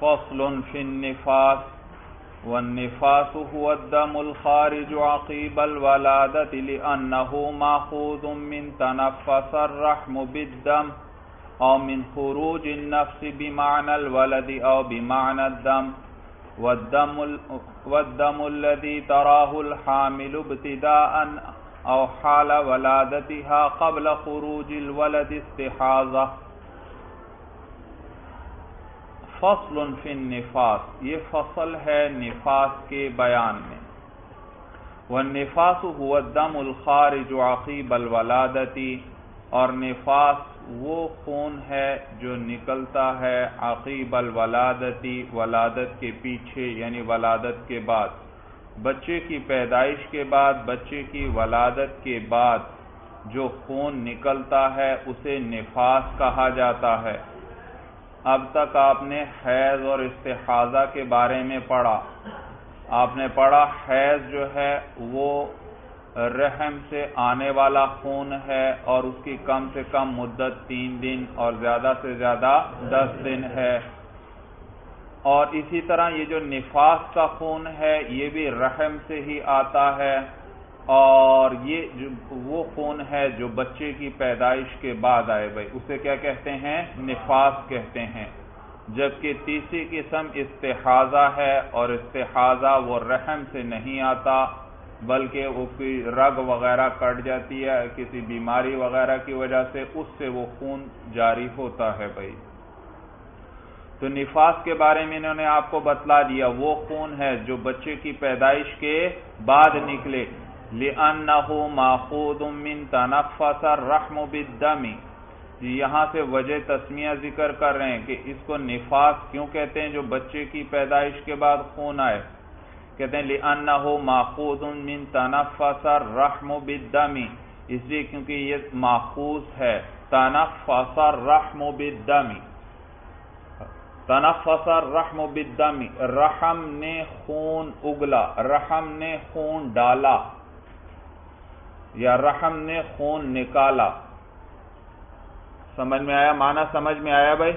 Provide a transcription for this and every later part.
فصل في النفاس والنفاس هو الدم الخارج عقيب الولادة لأنه ماخوذ من تنفس الرحم بالدم أو من خروج النفس بمعنى الولد أو بمعنى الدم. والدم, والدم الذي تراه الحامل ابتداء أو حال ولادتها قبل خروج الولد استحاظة. فصل فی النفاس، یہ فصل ہے نفاس کے بیان میں۔ والنفاس هو الدم الخارج عقیب الولادتی اور نفاس وہ خون ہے جو نکلتا ہے عقیب الولادتی ولادت کے پیچھے یعنی ولادت کے بعد۔ بچے کی پیدائش کے بعد، بچے کی ولادت کے بعد جو خون نکلتا ہے، اسے نفاس کہا جاتا ہے۔ اب تک آپ نے حیض اور استحاضہ کے بارے میں پڑھا۔ آپ نے پڑھا حیض جو ہے وہ رحم سے آنے والا خون ہے اور اس کی کم سے کم مدت تین دن اور زیادہ سے زیادہ دس دن ہے۔ اور اسی طرح یہ جو نفاس کا خون ہے یہ بھی رحم سے ہی آتا ہے۔ اور یہ جو وہ خون ہے جو بچے کی پیدائش کے بعد آئے بھائی، اسے کیا کہتے ہیں؟ نفاس کہتے ہیں۔ جبکہ تیسری قسم استحاضہ ہے اور استحاضہ وہ رحم سے نہیں آتا، بلکہ وہ کوئی رگ وغیرہ کٹ جاتی ہے، کسی بیماری وغیرہ کی وجہ سے اس سے وہ خون جاری ہوتا ہے بھائی۔ تو نفاس کے بارے میں انہوں نے آپ کو بتلا دیا، وہ خون ہے جو بچے کی پیدائش کے بعد نکلے۔ لِأَنَّهُ مَاخُودٌ مِّن تَنَفَّسَ الرَّحْمُ بِالدَّمِ۔ جی، یہاں سے وجہ تسمیہ ذکر کر رہے ہیں کہ اس کو نفاس کیوں کہتے ہیں جو بچے کی پیدائش کے بعد خون آئے۔ کہتے ہیں لِأَنَّهُ مَاخُودٌ مِّن تَنَفَّسَ الرَّحْمُ بِالدَّمِ۔ اس لیے کیونکہ یہ ماخوذ ہے، تنفس الرحم بالدم۔ تنفس الرحم بالدم۔ رحم نے خون اگلا، رحم نے خون ڈالا۔ یا رحم نے خون نکالا۔ سمجھ میں آیا؟ معنی سمجھ میں آیا بھائی؟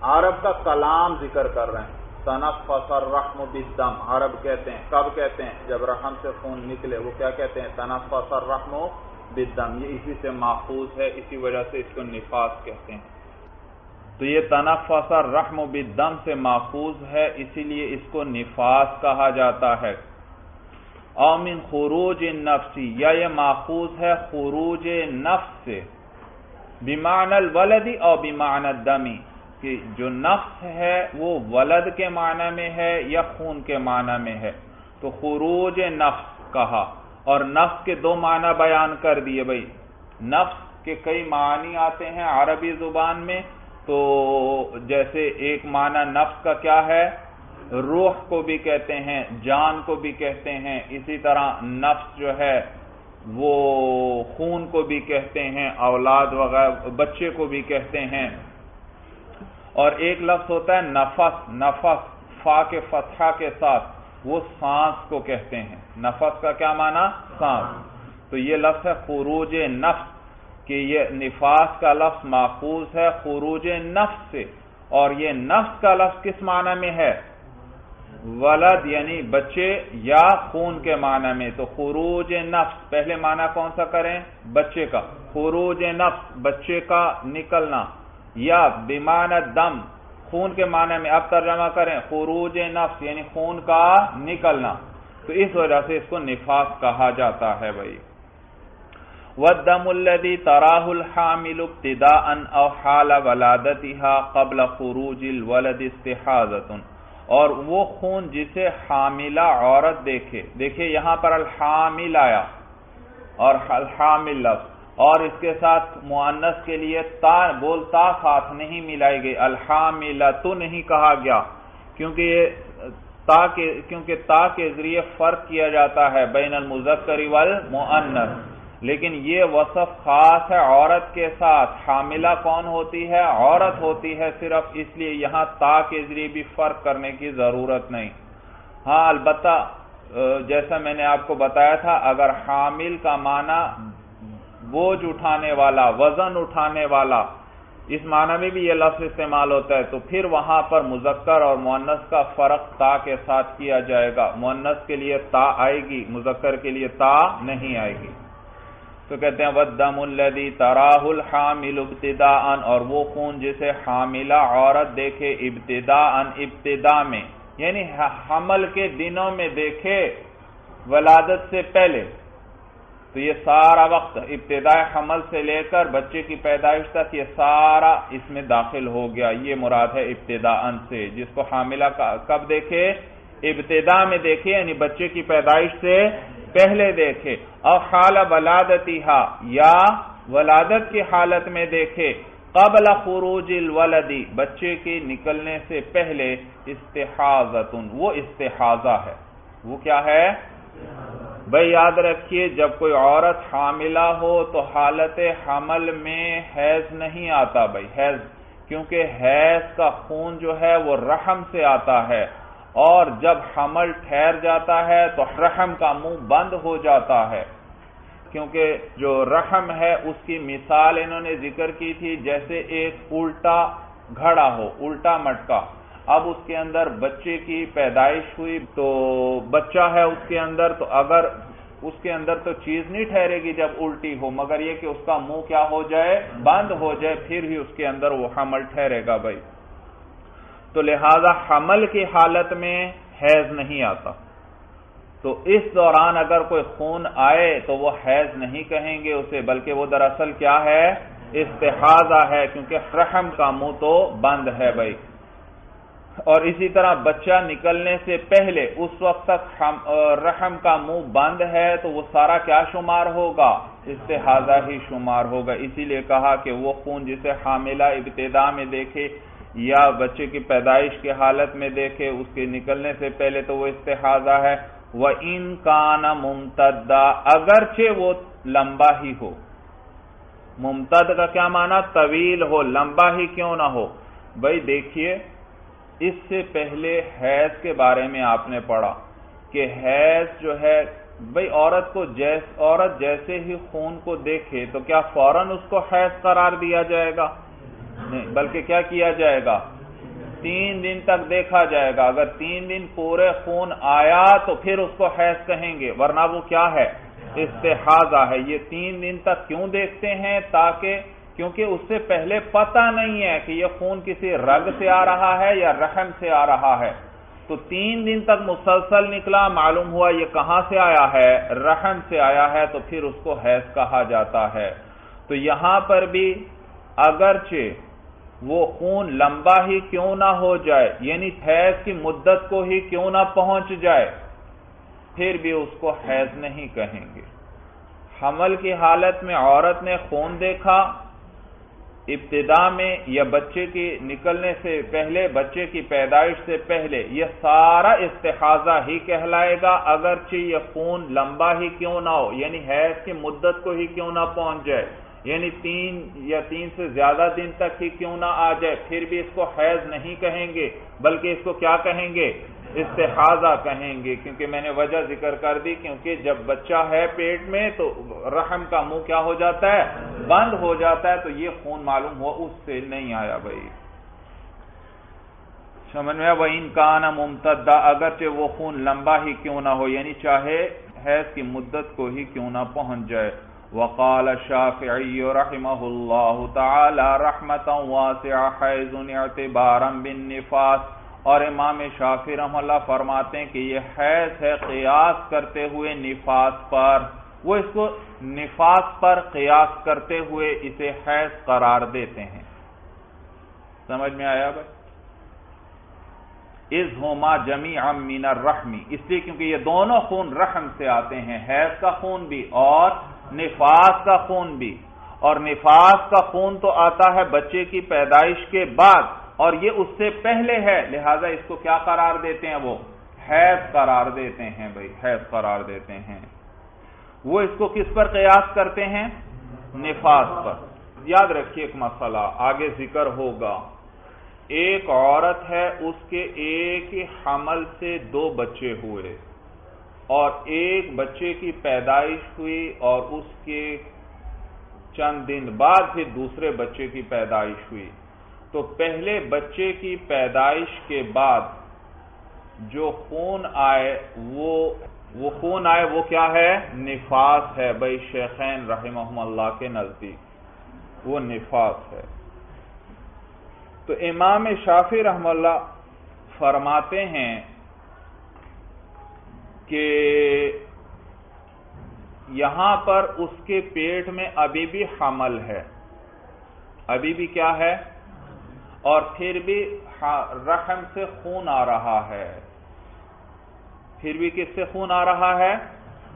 عرب کا کلام ذکر کر رہے ہیں۔ تنفس الرحم بالدم۔ عرب کہتے ہیں، کب کہتے ہیں؟ جب رحم سے خون نکلے، وہ کیا کہتے ہیں؟ تنفس الرحم بالدم۔ یہ اسی سے محفوظ ہے، اسی وجہ سے اس کو نفاس کہتے ہیں۔ تو یہ تنفس الرحم بالدم سے محفوظ ہے، اسی لیے اس کو نفاس کہا جاتا ہے۔ او من خروج نفسی یا یہ ماخوذ ہے خروج نفس سے۔ بیمان الولدی او بیمان الدمی کہ جو نفس ہے وہ ولد کے معنی میں ہے یا خون کے معنی میں ہے۔ تو خروج نفس کہا، اور نفس کے دو معنی بیان کر دیے بھائی۔ نفس کے کئی معنی آتے ہیں عربی زبان میں، تو جیسے ایک معنی نفس کا کیا ہے؟ روح کو بھی کہتے ہیں، جان کو بھی کہتے ہیں، اسی طرح نفس جو ہے، وہ خون کو بھی کہتے ہیں، اولاد وغیرہ بچے کو بھی کہتے ہیں۔ اور ایک لفظ ہوتا ہے نفس نفس فا کے فتحہ کے ساتھ وہ سانس کو کہتے ہیں۔ نفس کا کیا معنی؟ سانس۔ تو یہ لفظ ہے خروج نفس، کہ یہ نفاس کا لفظ محفوظ ہے خروج نفس سے۔ اور یہ نفس کا لفظ کس معنی میں ہے؟ ولد یعنی بچے یا خون کے معنی میں تو خروج نفس، پہلے معنی کون سا کریں؟ بچے کا۔ خروج نفس، بچے کا نکلنا۔ یا بیمان دم، خون کے معنی میں اب ترجمہ کریں، خروج نفس یعنی خون کا نکلنا۔ تو اس وجہ سے اس کو نفاس کہا جاتا ہے بھائی۔ الَّذِي تَرَاهُ الْحَامِلُ ابْتِدَاءً أَوْ حَالَ وَلَادَتِهَا قَبْلَ خُرُوجِ الْوَلَدِ اسْتِحَاذَةٌ اور وہ خون جسے حاملہ عورت دیکھے دیکھیں یہاں پر الحامل آیا، اور الحامل لفظ، اور اس کے ساتھ معنس کے لیے تا بولتا ساتھ نہیں ملائی گئی الحامل تو نہیں کہا گیا، کیونکہ یہ تا کے، کیونکہ تا کے ذریعے فرق کیا جاتا ہے بین المذکر والمؤنث۔ لیکن یہ وصف خاص ہے عورت کے ساتھ۔ حاملہ کون ہوتی ہے؟ عورت ہوتی ہے صرف، اس لیے یہاں تا کے ذریعے بھی فرق کرنے کی ضرورت نہیں۔ ہاں البتہ جیسا میں نے آپ کو بتایا تھا، اگر حامل کا معنی بوجھ اٹھانے والا، وزن اٹھانے والا، اس معنی میں بھی یہ لفظ استعمال ہوتا ہے، تو پھر وہاں پر مذکر اور مونس کا فرق تا کے ساتھ کیا جائے گا۔ مونس کے لیے تا آئے گی، مذکر کے لیے تا نہیں آئے گی۔ تو کہتے ہیں ودم الدی تراہ الحامل ابتدا ان اور وہ خون جسے حاملہ عورت دیکھے ابتدا ان ابتدا میں یعنی حمل کے دنوں میں دیکھے ولادت سے پہلے، تو یہ سارا وقت ابتدائی حمل سے لے کر بچے کی پیدائش تک یہ سارا اس میں داخل ہو گیا، یہ مراد ہے ابتدا ان سے، جس کو حاملہ کب دیکھے؟ ابتدا میں دیکھے یعنی بچے کی پیدائش سے پہلے دیکھے اور خال ولادتی یا ولادت کی حالت میں دیکھے، قبل خروج الولدی بچے کے نکلنے سے پہلے استحاظت وہ استحاظہ ہے۔ وہ کیا ہے؟ بھائی یاد رکھیے، جب کوئی عورت حاملہ ہو تو حالت حمل میں حیض نہیں آتا بھائی، حیض، کیونکہ حیض کا خون جو ہے وہ رحم سے آتا ہے۔ اور جب حمل ٹھہر جاتا ہے تو رحم کا منہ بند ہو جاتا ہے۔ کیونکہ جو رحم ہے، اس کی مثال انہوں نے ذکر کی تھی، جیسے ایک الٹا گھڑا ہو، الٹا مٹکا۔ اب اس کے اندر بچے کی پیدائش ہوئی، تو بچہ ہے اس کے اندر، تو اگر اس کے اندر تو چیز نہیں ٹھہرے گی جب الٹی ہو، مگر یہ کہ اس کا منہ کیا ہو جائے، بند ہو جائے، پھر ہی اس کے اندر وہ حمل ٹھہرے گا بھائی۔ تو لہذا حمل کی حالت میں حیض نہیں آتا۔ تو اس دوران اگر کوئی خون آئے تو وہ حیض نہیں کہیں گے اسے، بلکہ وہ دراصل کیا ہے؟ استحاظہ ہے، کیونکہ رحم کا منہ تو بند ہے بھائی۔ اور اسی طرح بچہ نکلنے سے پہلے اس وقت تک رحم کا منہ بند ہے تو وہ سارا کیا شمار ہوگا؟ استحاظہ ہی شمار ہوگا۔ اسی لیے کہا کہ وہ خون جسے حاملہ ابتدا میں دیکھے یا بچے کی پیدائش کی حالت میں دیکھے، اس کے نکلنے سے پہلے تو وہ استحاظہ ہے۔ وہ ان کا نا ممتدا اگرچہ وہ لمبا ہی ہو۔ ممتد کا کیا معنی؟ طویل ہو، لمبا ہی کیوں نہ ہو؟ بھائی دیکھیے، اس سے پہلے حیض کے بارے میں آپ نے پڑھا کہ حیض جو ہے بھئی عورت کو جیس، عورت جیسے ہی خون کو دیکھے تو کیا فوراً اس کو حیض قرار دیا جائے گا؟ نہیں، بلکہ کیا کیا جائے گا؟ تین دن تک دیکھا جائے گا۔ اگر تین دن پورے خون آیا تو پھر اس کو حیض کہیں گے، ورنہ وہ کیا ہے؟ استحاظہ ہے۔ یہ تین دن تک کیوں دیکھتے ہیں؟ تاکہ، کیونکہ اس سے پہلے پتہ نہیں ہے کہ یہ خون کسی رگ سے آ رہا ہے یا رحم سے آ رہا ہے۔ تو تین دن تک مسلسل نکلا، معلوم ہوا یہ کہاں سے آیا ہے؟ رحم سے آیا ہے تو پھر اس کو حیض کہا جاتا ہے۔ تو یہاں پر بھی اگرچہ وہ خون لمبا ہی کیوں نہ ہو جائے؟ یعنی حیض کی مدت کو ہی کیوں نہ پہنچ جائے؟ پھر بھی اس کو حیض نہیں کہیں گے۔ حمل کی حالت میں عورت نے خون دیکھا۔ ابتدا میں یا بچے کی نکلنے سے پہلے، بچے کی پیدائش سے پہلے، یہ سارا استحاظہ ہی کہلائے گا، اگرچہ یہ خون لمبا ہی کیوں نہ ہو یعنی حیض کی مدت کو ہی کیوں نہ پہنچ جائے۔ یعنی تین یا تین سے زیادہ دن تک ہی کیوں نہ آ جائے، پھر بھی اس کو حیض نہیں کہیں گے، بلکہ اس کو کیا کہیں گے؟ استحاظہ کہیں گے، کیونکہ میں نے وجہ ذکر کر دی، کیونکہ جب بچہ ہے پیٹ میں تو رحم کا منہ کیا ہو جاتا ہے؟ بند ہو جاتا ہے، تو یہ خون معلوم ہوا، اس سے نہیں آیا بھائی۔ سمجھ میں وہ ان کا ممتدہ اگرچہ وہ خون لمبا ہی کیوں نہ ہو یعنی چاہے حیض کی مدت کو ہی کیوں نہ پہنچ جائے۔ وقال الشافعی رحمہ اللہ تعالی رحمتا واسع حیض اعتبارا بالنفاس اور امام شافی رحم اللہ فرماتے ہیں کہ یہ حیض ہے قیاس کرتے ہوئے نفاس پر۔ وہ اس کو نفاس پر قیاس کرتے ہوئے اسے حیض قرار دیتے ہیں۔ سمجھ میں آیا بھائی؟ از ہوما جمی امین رحمی اس لیے کیونکہ یہ دونوں خون رحم سے آتے ہیں، حیض کا خون بھی اور نفاس کا خون بھی۔ اور نفاس کا خون تو آتا ہے بچے کی پیدائش کے بعد، اور یہ اس سے پہلے ہے۔ لہذا اس کو کیا قرار دیتے ہیں وہ؟ حیض قرار دیتے ہیں بھائی حیض قرار دیتے ہیں۔ وہ اس کو کس پر قیاس کرتے ہیں؟ نفاس پر۔ یاد رکھیے ایک مسئلہ، آگے ذکر ہوگا۔ ایک عورت ہے، اس کے ایک حمل سے دو بچے ہوئے۔ اور ایک بچے کی پیدائش ہوئی اور اس کے چند دن بعد پھر دوسرے بچے کی پیدائش ہوئی۔ تو پہلے بچے کی پیدائش کے بعد جو خون آئے، وہ وہ خون آئے، وہ کیا ہے؟ نفاس ہے۔ بھائی شیخین رحمہ اللہ کے نزدیک وہ نفاس ہے۔ تو امام شافی رحم اللہ فرماتے ہیں کہ یہاں پر اس کے پیٹ میں ابھی بھی حمل ہے۔ ابھی بھی کیا ہے؟ اور پھر بھی رحم سے خون آ رہا ہے۔ پھر بھی کس سے خون آ رہا ہے؟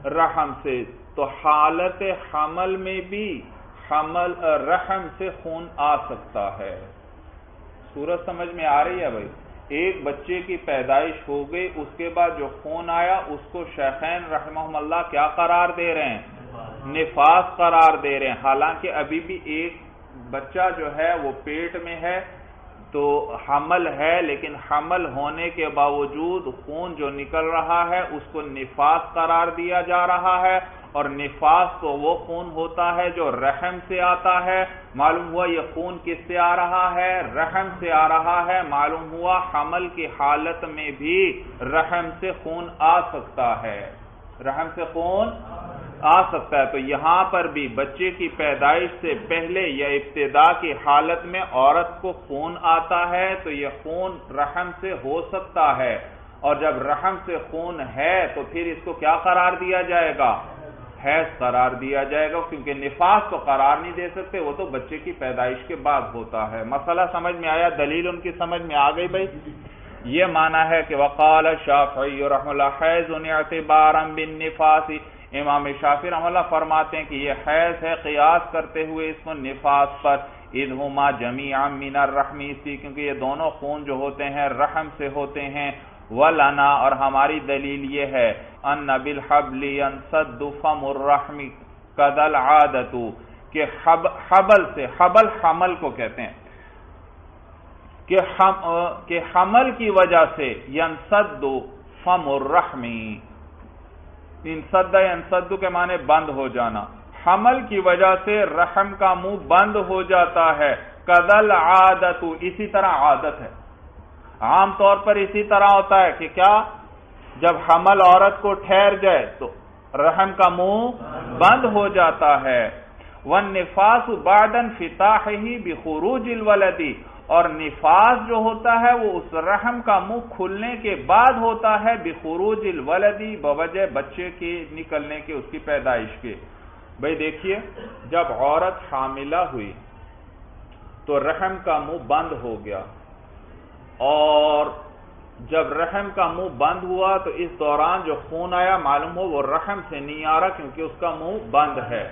رحم سے۔ تو حالت حمل میں بھی حمل، رحم سے خون آ سکتا ہے۔ سورج سمجھ میں آ رہی ہے بھائی؟ ایک بچے کی پیدائش ہو گئی، اس کے بعد جو خون آیا، اس کو شیخین رحمہ اللہ کیا قرار دے رہے ہیں؟ نفاس قرار دے رہے ہیں۔ حالانکہ ابھی بھی ایک بچہ جو ہے، وہ پیٹ میں ہے، تو حمل ہے، لیکن حمل ہونے کے باوجود خون جو نکل رہا ہے، اس کو نفاس قرار دیا جا رہا ہے۔ اور نفاس تو وہ خون ہوتا ہے جو رحم سے آتا ہے۔ معلوم ہوا یہ خون کس سے آ رہا ہے؟ رحم سے آ رہا ہے۔ معلوم ہوا حمل کی حالت میں بھی رحم سے خون آ سکتا ہے۔ رحم سے خون آ سکتا ہے۔ تو یہاں پر بھی بچے کی پیدائش سے پہلے یا ابتدا کی حالت میں عورت کو خون آتا ہے تو یہ خون رحم سے ہو سکتا ہے۔ اور جب رحم سے خون ہے تو پھر اس کو کیا قرار دیا جائے گا؟ حیض قرار دیا جائے گا، کیونکہ نفاس تو قرار نہیں دے سکتے، وہ تو بچے کی پیدائش کے بعد ہوتا ہے۔ مسئلہ سمجھ میں آیا؟ دلیل ان کی سمجھ میں آ گئی بھائی۔ یہ مانا ہے کہ وقال شافعی رحم اللہ، حیض اعتبارا بالنفاس۔ امام شافی رحم اللہ فرماتے ہیں کہ یہ حیض ہے، قیاس کرتے ہوئے اس کو نفاس پر۔ ادہما جمیعا من الرحمی سی کیونکہ یہ دونوں خون جو ہوتے ہیں، رحم سے ہوتے ہیں۔ ولنا اور ہماری دلیل یہ ہے ان بالحبل ينصد فم الرحم قدل عادت کہ حبل سے، حبل حمل کو کہتے ہیں۔ کہ حمل کی وجہ سے ینصد فم الرحم۔ انصد ینصد کے معنی بند ہو جانا۔ حمل کی وجہ سے رحم کا منہ بند ہو جاتا ہے۔ قدل عادت اسی طرح عادت ہے۔ عام طور پر اسی طرح ہوتا ہے کہ کیا؟ جب حمل عورت کو ٹھہر جائے تو رحم کا منہ بند ہو جاتا ہے۔ ون نفاس بادن فتاح ہی بخروج الولدی اور نفاس جو ہوتا ہے وہ اس رحم کا منہ کھلنے کے بعد ہوتا ہے بخروج الولدی بوجہ بچے کے نکلنے کے، اس کی پیدائش کے۔ بھائی دیکھیے، جب عورت حاملہ ہوئی تو رحم کا منہ بند ہو گیا۔ اور جب رحم کا منہ بند ہوا تو اس دوران جو خون آیا معلوم ہو وہ رحم سے نہیں آ رہا کیونکہ اس کا منہ بند ہے۔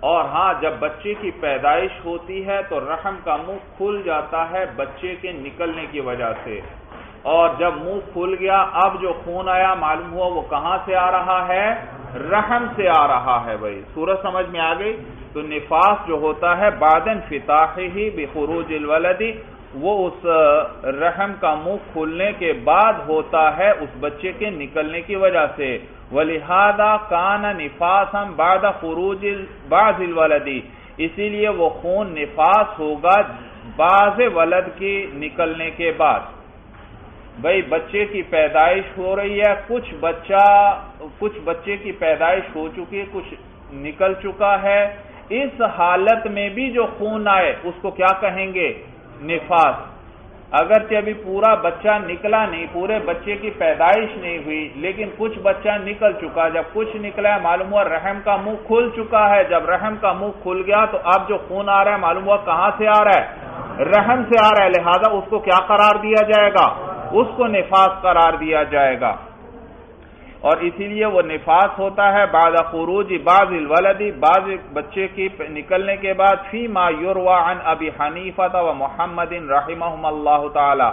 اور ہاں جب بچے کی پیدائش ہوتی ہے تو رحم کا منہ کھل جاتا ہے بچے کے نکلنے کی وجہ سے۔ اور جب منہ کھل گیا، اب جو خون آیا معلوم ہوا وہ کہاں سے آ رہا ہے؟ رحم سے آ رہا ہے بھائی۔ سورج سمجھ میں آ گئی؟ تو نفاس جو ہوتا ہے بادن فتاح ہی بخروج الولدی وہ اس رحم کا منہ کھلنے کے بعد ہوتا ہے اس بچے کے نکلنے کی وجہ سے۔ ولیحدہ کان نفاس ہم خروج باز الولدی اسی لیے وہ خون نفاس ہوگا بعض ولد کی نکلنے کے بعد۔ بھائی بچے کی پیدائش ہو رہی ہے، کچھ بچہ، کچھ بچے کی پیدائش ہو چکی ہے، کچھ نکل چکا ہے۔ اس حالت میں بھی جو خون آئے، اس کو کیا کہیں گے؟ نفاس۔ اگرچہ ابھی پورا بچہ نکلا نہیں، پورے بچے کی پیدائش نہیں ہوئی، لیکن کچھ بچہ نکل چکا۔ جب کچھ نکلا ہے، معلوم ہوا رحم کا منہ کھل چکا ہے۔ جب رحم کا منہ کھل گیا تو اب جو خون آ رہا ہے، معلوم ہوا کہاں سے آ رہا ہے؟ رحم سے آ رہا ہے۔ لہذا اس کو کیا قرار دیا جائے گا؟ اس کو نفاس قرار دیا جائے گا۔ اور اسی لیے وہ نفاس ہوتا ہے بعد خروج بعض الولدی بعض بچے کی نکلنے کے بعد، فی ما یوروا عن ابی حنیفہ و محمد رحمہم اللہ تعالی۔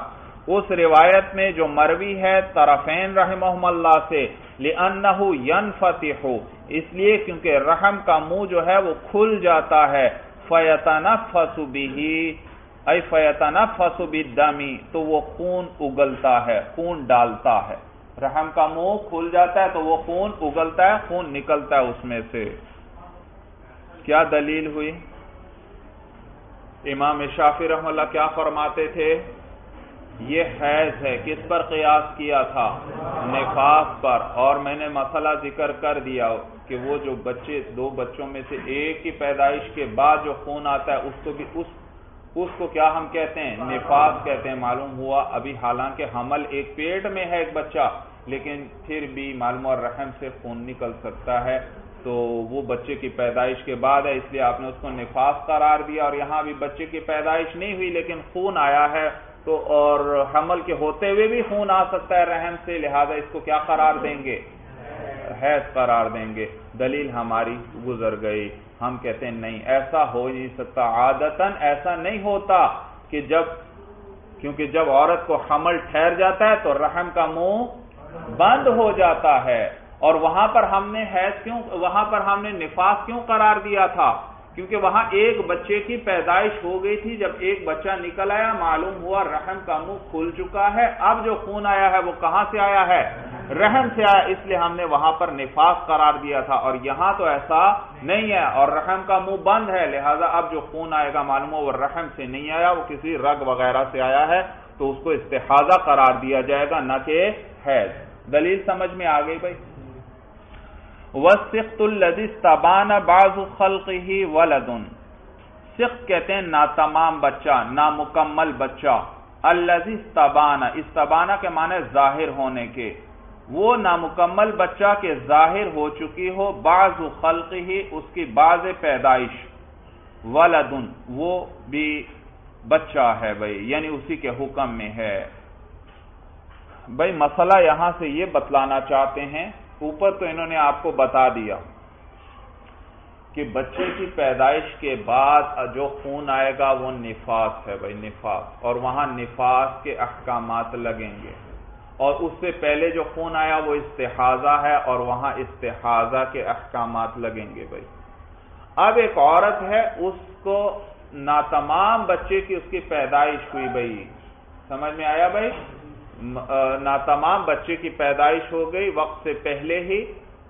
اس روایت میں جو مروی ہے، طرفین رحمہم اللہ سے لئنہو ینفتح۔ اس لیے کیونکہ رحم کا منہ جو ہے، وہ کھل جاتا ہے۔ فیتنفس بھی ای فیتنفس بالدمی تو وہ خون اگلتا ہے، خون ڈالتا ہے۔ رحم کا منہ کھل جاتا ہے تو وہ خون اگلتا ہے، خون نکلتا ہے اس میں سے۔ کیا دلیل ہوئی؟ امام شافی رحم اللہ کیا فرماتے تھے؟ یہ حیض ہے، کس پر قیاس کیا تھا؟ نفاس پر۔ اور میں نے مسئلہ ذکر کر دیا کہ وہ جو بچے، دو بچوں میں سے ایک کی پیدائش کے بعد جو خون آتا ہے، اس کو بھی اس اس کو کیا ہم کہتے ہیں؟ نفاس کہتے ہیں معلوم ہوا۔ ابھی حالانکہ حمل ایک پیٹ میں ہے ایک بچہ لیکن پھر بھی معلوم اور رحم سے خون نکل سکتا ہے۔ تو وہ بچے کی پیدائش کے بعد ہے اس لیے آپ نے اس کو نفاس قرار دیا۔ اور یہاں بھی بچے کی پیدائش نہیں ہوئی لیکن خون آیا ہے۔ تو اور حمل کے ہوتے ہوئے بھی خون آ سکتا ہے رحم سے لہذا اس کو کیا قرار دیں گے؟ حیض قرار دیں گے۔ دلیل ہماری گزر گئی۔ ہم کہتے ہیں نہیں، ایسا ہو نہیں سکتا۔ عادتاً ایسا نہیں ہوتا کہ جب، کیونکہ جب عورت کو حمل ٹھہر جاتا ہے تو رحم کا منہ بند ہو جاتا ہے۔ اور وہاں پر ہم نے حیض کیوں، وہاں پر ہم نے نفاس کیوں قرار دیا تھا؟ کیونکہ وہاں ایک بچے کی پیدائش ہو گئی تھی، جب ایک بچہ نکل آیا، معلوم ہوا رحم کا منہ کھل چکا ہے۔ اب جو خون آیا ہے، وہ کہاں سے آیا ہے؟ رحم سے آیا، اس لیے ہم نے وہاں پر نفاس قرار دیا تھا۔ اور یہاں تو ایسا نہیں ہے، اور رحم کا منہ بند ہے۔ لہذا اب جو خون آئے گا، معلوم ہو وہ رحم سے نہیں آیا، وہ کسی رگ وغیرہ سے آیا ہے۔ تو اس کو استحاضہ قرار دیا جائے گا، نہ کہ حیض دلیل سمجھ میں آ گئی بھائی؟ وسخت الدی تبان باز خلق ہی ولدن سخت کہتے ہیں نا تمام بچہ، نامکمل بچہ۔ الزی استبانہ استبانہ کے معنی ظاہر ہونے کے۔ وہ نامکمل بچہ کے ظاہر ہو چکی ہو، بعض خلق ہی اس کی بعض پیدائش۔ ولدن وہ بھی بچہ ہے بھائی یعنی اسی کے حکم میں ہے۔ بھائی مسئلہ یہاں سے یہ بتلانا چاہتے ہیں اوپر تو انہوں نے آپ کو بتا دیا کہ بچے کی پیدائش کے بعد جو خون آئے گا وہ نفاس ہے بھائی، نفاس۔ اور وہاں نفاس کے احکامات لگیں گے۔ اور اس سے پہلے جو خون آیا وہ استحاضہ ہے اور وہاں استحاضہ کے احکامات لگیں گے بھائی۔ اب ایک عورت ہے، اس کو نا تمام بچے کی اس کی پیدائش ہوئی بھائی۔ سمجھ میں آیا بھائی؟ نا تمام بچے کی پیدائش ہو گئی وقت سے پہلے ہی،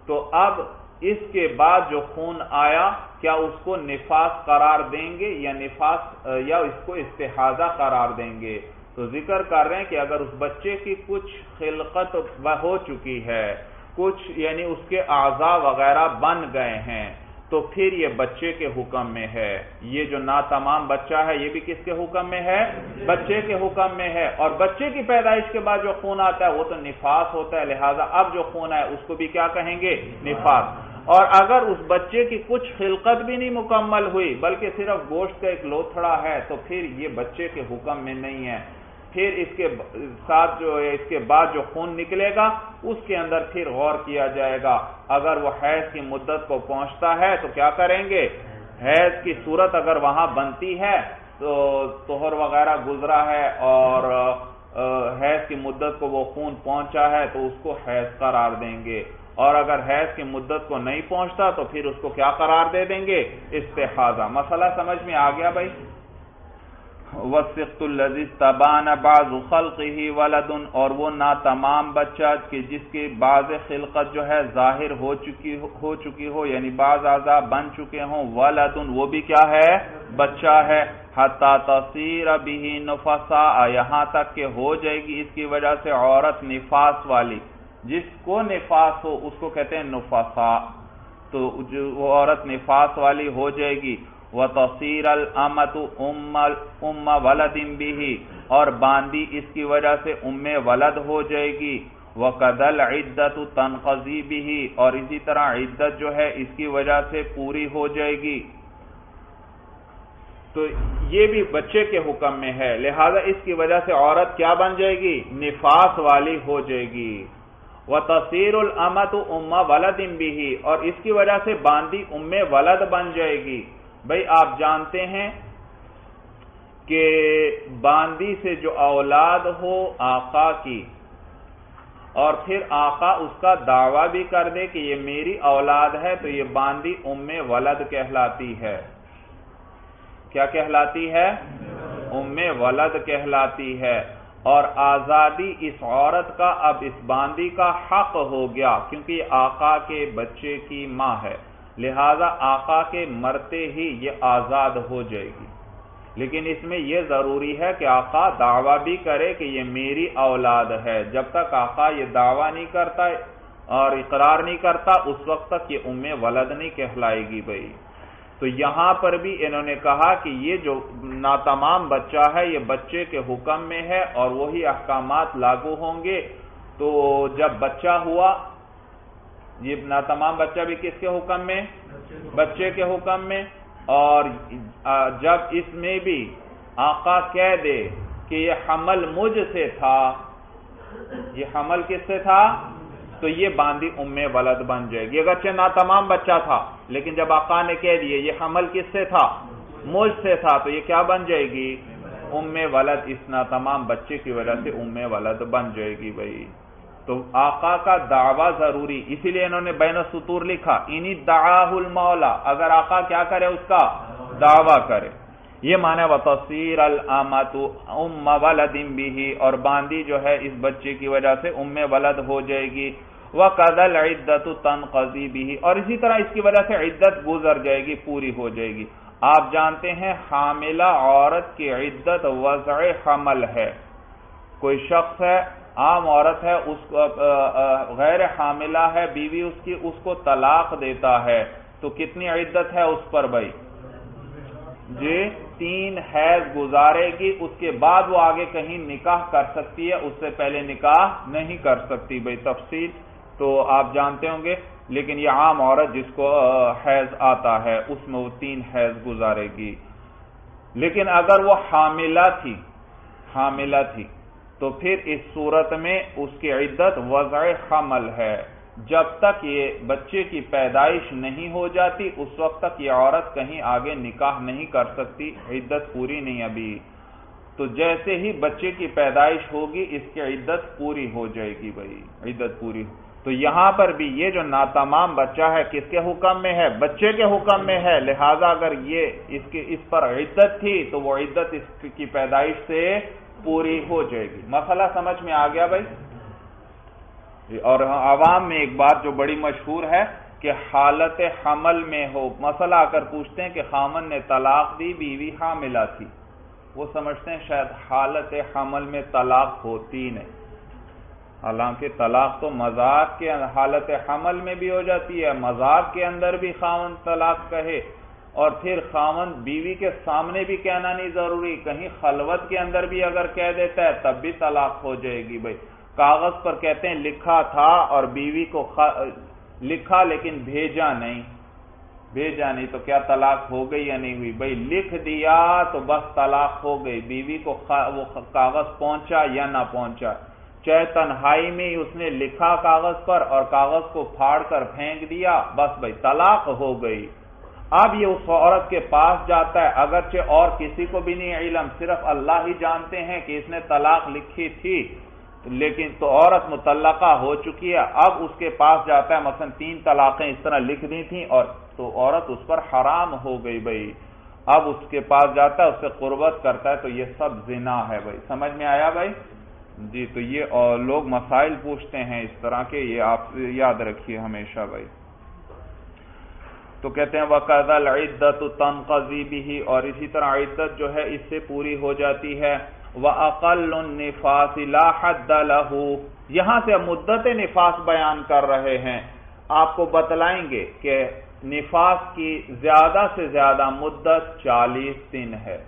تو اب اس کے بعد جو خون آیا، کیا اس کو نفاس قرار دیں گے یا نفاس یا اس کو استحاضہ قرار دیں گے؟ تو ذکر کر رہے ہیں کہ اگر اس بچے کی کچھ خلقت ہو چکی ہے، کچھ یعنی اس کے اعضاء وغیرہ بن گئے ہیں تو پھر یہ بچے کے حکم میں ہے۔ یہ جو نا تمام بچہ ہے، یہ بھی کس کے حکم میں ہے؟ بچے کے حکم میں ہے۔ اور بچے کی پیدائش کے بعد جو خون آتا ہے، وہ تو نفاس ہوتا ہے۔ لہٰذا اب جو خون ہے اس کو بھی کیا کہیں گے؟ نفاس۔ اور اگر اس بچے کی کچھ خلقت بھی نہیں مکمل ہوئی، بلکہ صرف گوشت کا ایک لوتھڑا ہے، تو پھر یہ بچے کے حکم میں نہیں ہے۔ پھر اس کے ساتھ جو اس کے بعد جو خون نکلے گا، اس کے اندر پھر غور کیا جائے گا۔ اگر وہ حیض کی مدت کو پہنچتا ہے تو کیا کریں گے؟ حیض کی صورت اگر وہاں بنتی ہے تو توہر وغیرہ گزرا ہے اور حیض کی مدت کو وہ خون پہنچا ہے تو اس کو حیض قرار دیں گے۔ اور اگر حیض کی مدت کو نہیں پہنچتا تو پھر اس کو کیا قرار دے دیں گے؟ استحاضہ۔ مسئلہ سمجھ میں آ گیا بھائی؟ وسخت الزیز تبان بعض خلق ولدن اور وہ نا تمام بچہ کہ جس کی بعض خلقت جو ہے ظاہر ہو چکی ہو چکی ہو یعنی بعض اعضاء بن چکے ہوں ولدن وہ بھی کیا ہے؟ بچہ ہے۔ حتی تصیر بھی نفسا یہاں تک کہ ہو جائے گی اس کی وجہ سے عورت نفاس والی۔ جس کو نفاس ہو، اس کو کہتے ہیں نفسا تو وہ عورت نفاس والی ہو جائے گی وہ تصیر المت ام ولد بھی اور باندی اس کی وجہ سے ام ولد ہو جائے گی۔ وہ قدل عدت تنقضی بھی اور اسی طرح عدت جو ہے اس کی وجہ سے پوری ہو جائے گی۔ تو یہ بھی بچے کے حکم میں ہے۔ لہذا اس کی وجہ سے عورت کیا بن جائے گی؟ نفاس والی ہو جائے گی۔ وہ تصیر المت ام ولد بھی اور اس کی وجہ سے باندی ام ولد بن جائے گی۔ بھائی آپ جانتے ہیں کہ باندی سے جو اولاد ہو آقا کی، اور پھر آقا اس کا دعویٰ بھی کر دے کہ یہ میری اولاد ہے تو یہ باندی ام ولد کہلاتی ہے۔ کیا کہلاتی ہے؟ ام ولد کہلاتی ہے۔ اور آزادی اس عورت کا، اب اس باندی کا حق ہو گیا کیونکہ آقا کے بچے کی ماں ہے۔ لہذا آقا کے مرتے ہی یہ آزاد ہو جائے گی۔ لیکن اس میں یہ ضروری ہے کہ آقا دعویٰ بھی کرے کہ یہ میری اولاد ہے۔ جب تک آقا یہ دعویٰ نہیں کرتا اور اقرار نہیں کرتا، اس وقت تک یہ ام ولد نہیں کہلائے گی بھائی۔ تو یہاں پر بھی انہوں نے کہا کہ یہ جو ناتمام بچہ ہے، یہ بچے کے حکم میں ہے اور وہی احکامات لاگو ہوں گے۔ تو جب بچہ ہوا یہ ناتمام بچہ بھی کس کے حکم میں؟ بچے کے حکم میں۔ اور جب اس میں بھی آقا کہہ دے کہ یہ حمل مجھ سے تھا یہ حمل کس سے تھا؟ تو یہ باندھی ام ولد بن جائے گی۔ اگرچہ نہ تمام بچہ تھا لیکن جب آقا نے کہہ دیے یہ حمل کس سے تھا؟ مجھ سے تھا تو یہ کیا بن جائے گی؟ ام ولد اس نا تمام بچے کی وجہ سے ام ولد بن جائے گی بھائی۔ تو آقا کا دعویٰ ضروری، اسی لیے انہوں نے بین سطور لکھا انہی دعا المولا. اگر آقا کیا کرے اس کا؟ دعویٰ کرے۔ یہ مانا و الامت ام ولد بھی اور باندی جو ہے اس بچے کی وجہ سے ام ولد ہو جائے گی۔ وہ قدل عدت تنقضی بھی اور اسی طرح اس کی وجہ سے عدت گزر جائے گی، پوری ہو جائے گی۔ آپ جانتے ہیں، حاملہ عورت کی عدت وضع حمل ہے۔ کوئی شخص ہے عام عورت ہے، اس غیر حاملہ ہے، بیوی اس کی، اس کو طلاق دیتا ہے۔ تو کتنی عدت ہے اس پر بھائی؟ جی تین حیض گزارے گی، اس کے بعد وہ آگے کہیں نکاح کر سکتی ہے، اس سے پہلے نکاح نہیں کر سکتی بھائی، تفصیل تو آپ جانتے ہوں گے۔ لیکن یہ عام عورت جس کو حیض آتا ہے، اس میں وہ تین حیض گزارے گی۔ لیکن اگر وہ حاملہ تھی حاملہ تھی تو پھر اس صورت میں اس کی عدت وضع حمل ہے۔ جب تک یہ بچے کی پیدائش نہیں ہو جاتی، اس وقت تک یہ عورت کہیں آگے نکاح نہیں کر سکتی، عدت پوری نہیں ابھی۔ تو جیسے ہی بچے کی پیدائش ہوگی، اس کی عدت پوری ہو جائے گی بھائی، عدت پوری۔ تو یہاں پر بھی یہ جو ناتمام بچہ ہے، کس کے حکم میں ہے؟ بچے کے حکم میں ہے۔ لہذا اگر یہ اس کے، اس پر عدت تھی، تو وہ عدت اس کی پیدائش سے پوری ہو جائے گی۔ مسئلہ سمجھ میں آ گیا بھائی؟ جی، اور عوام میں ایک بات جو بڑی مشہور ہے کہ حالت حمل میں ہو۔ مسئلہ آ کر پوچھتے ہیں کہ خامن نے طلاق دی، بیوی حاملہ تھی، وہ سمجھتے ہیں شاید حالت حمل میں طلاق ہوتی نہیں۔ حالانکہ طلاق تو مذاق کے حالت حمل میں بھی ہو جاتی ہے مذاق کے اندر بھی خامن طلاق کہے۔ اور پھر خامن بیوی کے سامنے بھی کہنا نہیں ضروری، کہیں خلوت کے اندر بھی اگر کہہ دیتا ہے تب بھی طلاق ہو جائے گی بھائی۔ کاغذ پر کہتے ہیں لکھا تھا اور بیوی کو لکھا لیکن بھیجا نہیں۔ بھیجا نہیں تو کیا طلاق ہو گئی یا نہیں ہوئی؟ بھائی لکھ دیا تو بس طلاق ہو گئی۔ بیوی کو وہ کاغذ پہنچا یا نہ پہنچا۔ چاہے تنہائی میں اس نے لکھا کاغذ پر اور کاغذ کو پھاڑ کر پھینک دیا، بس بھائی طلاق ہو گئی۔ اب یہ اس عورت کے پاس جاتا ہے، اگرچہ اور کسی کو بھی نہیں علم، صرف اللہ ہی جانتے ہیں کہ اس نے طلاق لکھی تھی، لیکن تو عورت متعلقہ ہو چکی ہے۔ اب اس کے پاس جاتا ہے، مثلا تین طلاقیں اس طرح لکھ دی تھیں اور تو عورت اس پر حرام ہو گئی بھائی۔ اب اس کے پاس جاتا ہے، اس سے قربت کرتا ہے، تو یہ سب زنا ہے بھائی۔ سمجھ میں آیا بھائی؟ جی تو یہ لوگ مسائل پوچھتے ہیں اس طرح کے، یہ آپ یاد رکھیے ہمیشہ بھائی۔ تو کہتے ہیں وقد العدت تنقضی بھی اور اسی طرح عدت جو ہے اس سے پوری ہو جاتی ہے۔ وَأَقَلُّ النِّفَاسِ لَا حَدَّ لَهُ۔ یہاں سے مدت نفاس بیان کر رہے ہیں۔ آپ کو بتلائیں گے کہ نفاس کی زیادہ سے زیادہ مدت چالیس دن ہے۔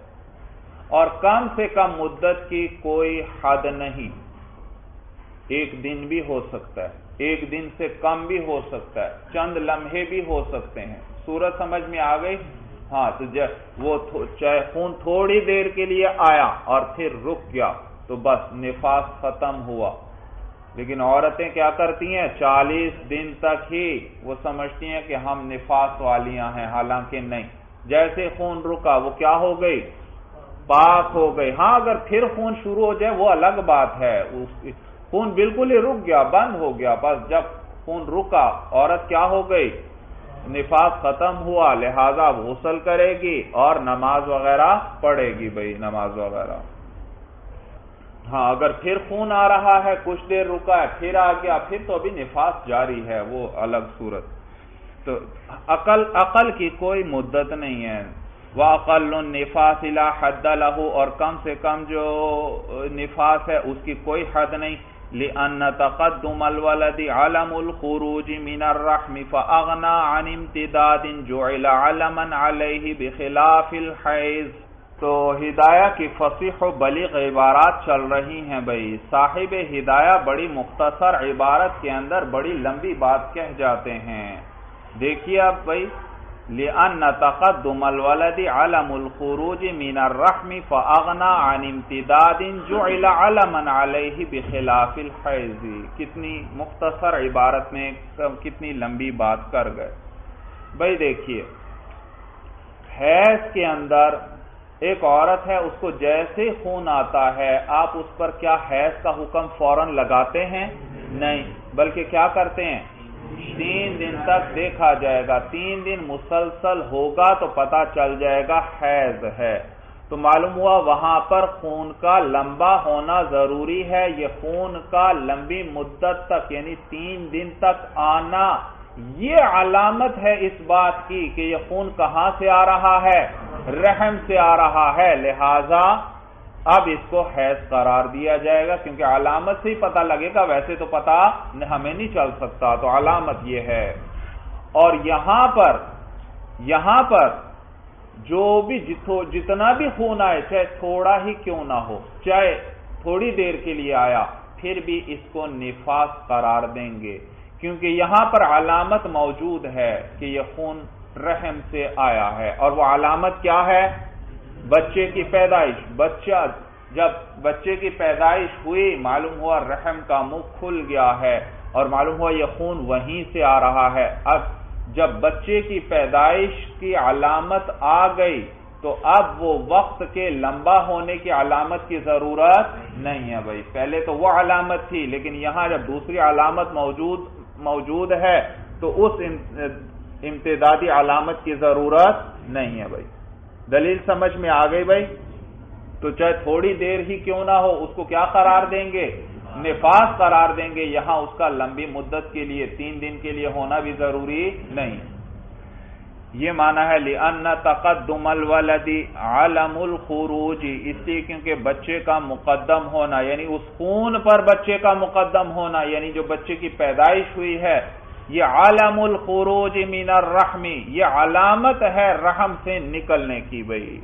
اور کم سے کم مدت کی کوئی حد نہیں۔ ایک دن بھی ہو سکتا ہے۔ ایک دن سے کم بھی ہو سکتا ہے، چند لمحے بھی ہو سکتے ہیں۔ سورج سمجھ میں آ گئی؟ ہاں تو وہ چاہے خون تھوڑی دیر کے لیے آیا اور پھر رک گیا، تو بس نفاس ختم ہوا۔ لیکن عورتیں کیا کرتی ہیں؟ چالیس دن تک ہی وہ سمجھتی ہیں کہ ہم نفاس والیاں ہیں، حالانکہ نہیں۔ جیسے خون رکا، وہ کیا ہو گئی؟ پاک ہو گئی۔ ہاں اگر پھر خون شروع ہو جائے، وہ الگ بات ہے۔ خون بالکل ہی رک گیا، بند ہو گیا، بس جب خون رکا، عورت کیا ہو گئی؟ نفاس ختم ہوا، لہذا غسل کرے گی اور نماز وغیرہ پڑھے گی بھائی، نماز وغیرہ۔ ہاں اگر پھر خون آ رہا ہے، کچھ دیر رکا ہے، پھر آ گیا، پھر تو ابھی نفاس جاری ہے، وہ الگ صورت۔ تو عقل عقل کی کوئی مدت نہیں ہے۔ وَأَقَلُّ النِّفَاسِ لَا حَدَّ لَهُ، اور کم سے کم جو نفاس ہے، اس کی کوئی حد نہیں۔ لِأَنَّ تَقَدُّمَ الْوَلَدِ عَلَمُ الْخُرُوجِ مِنَ الرَّحْمِ فَأَغْنَى عَنِ امْتِدَادٍ جُعِلَ عَلَمًا عَلَيْهِ بِخِلَافِ الْحَيْزِ تو ہدایہ کی فصیح و بلیغ عبارات چل رہی ہیں بھئی صاحب ہدایہ بڑی مختصر عبارت کے اندر بڑی لمبی بات کہہ جاتے ہیں۔ دیکھیے اب بھئی لأن تقدم الولد علم الخروج من الرحم فأغنى عن امتداد جعل علما عليه بخلاف الحیض کتنی مختصر عبارت میں کتنی لمبی بات کر گئے. بھئی دیکھیے، حیض کے اندر ایک عورت ہے، اس کو جیسے خون آتا ہے، آپ اس پر کیا حیض کا حکم فوراً لگاتے ہیں؟ نہیں، بلکہ کیا کرتے ہیں؟ تین دن تک دیکھا جائے گا۔ تین دن مسلسل ہوگا تو پتا چل جائے گا حیض ہے۔ تو معلوم ہوا وہاں پر خون کا لمبا ہونا ضروری ہے۔ یہ خون کا لمبی مدت تک یعنی تین دن تک آنا، یہ علامت ہے اس بات کی کہ یہ خون کہاں سے آ رہا ہے؟ رحم سے آ رہا ہے۔ لہذا اب اس کو حیض قرار دیا جائے گا، کیونکہ علامت سے ہی پتا لگے گا، ویسے تو پتا ہمیں نہیں چل سکتا، تو علامت یہ ہے۔ اور یہاں پر یہاں پر جو بھی جتنا بھی خون آئے، چاہے تھوڑا ہی کیوں نہ ہو، چاہے تھوڑی دیر کے لیے آیا، پھر بھی اس کو نفاس قرار دیں گے۔ کیونکہ یہاں پر علامت موجود ہے کہ یہ خون رحم سے آیا ہے۔ اور وہ علامت کیا ہے؟ بچے کی پیدائش، بچہ جب بچے کی پیدائش ہوئی، معلوم ہوا رحم کا منہ کھل گیا ہے اور معلوم ہوا یہ خون وہیں سے آ رہا ہے۔ اب جب بچے کی پیدائش کی علامت آ گئی، تو اب وہ وقت کے لمبا ہونے کی علامت کی ضرورت نہیں ہے بھائی۔ پہلے تو وہ علامت تھی، لیکن یہاں جب دوسری علامت موجود موجود ہے، تو اس امتدادی علامت کی ضرورت نہیں ہے بھائی۔ دلیل سمجھ میں آ گئی بھائی؟ تو چاہے تھوڑی دیر ہی کیوں نہ ہو، اس کو کیا قرار دیں گے؟ نفاس قرار دیں گے، یہاں اس کا لمبی مدت کے لیے، تین دن کے لیے ہونا بھی ضروری نہیں۔ یہ مانا ہے، لِأَنَّ تَقَدُّمَ الْوَلَدِ عَلَمُ الْخُرُوجِ۔ اس لیے کیونکہ بچے کا مقدم ہونا یعنی اس خون پر بچے کا مقدم ہونا یعنی جو بچے کی پیدائش ہوئی ہے یہ عالم الخروج من الرحمی یہ علامت ہے رحم سے نکلنے کی بھئی۔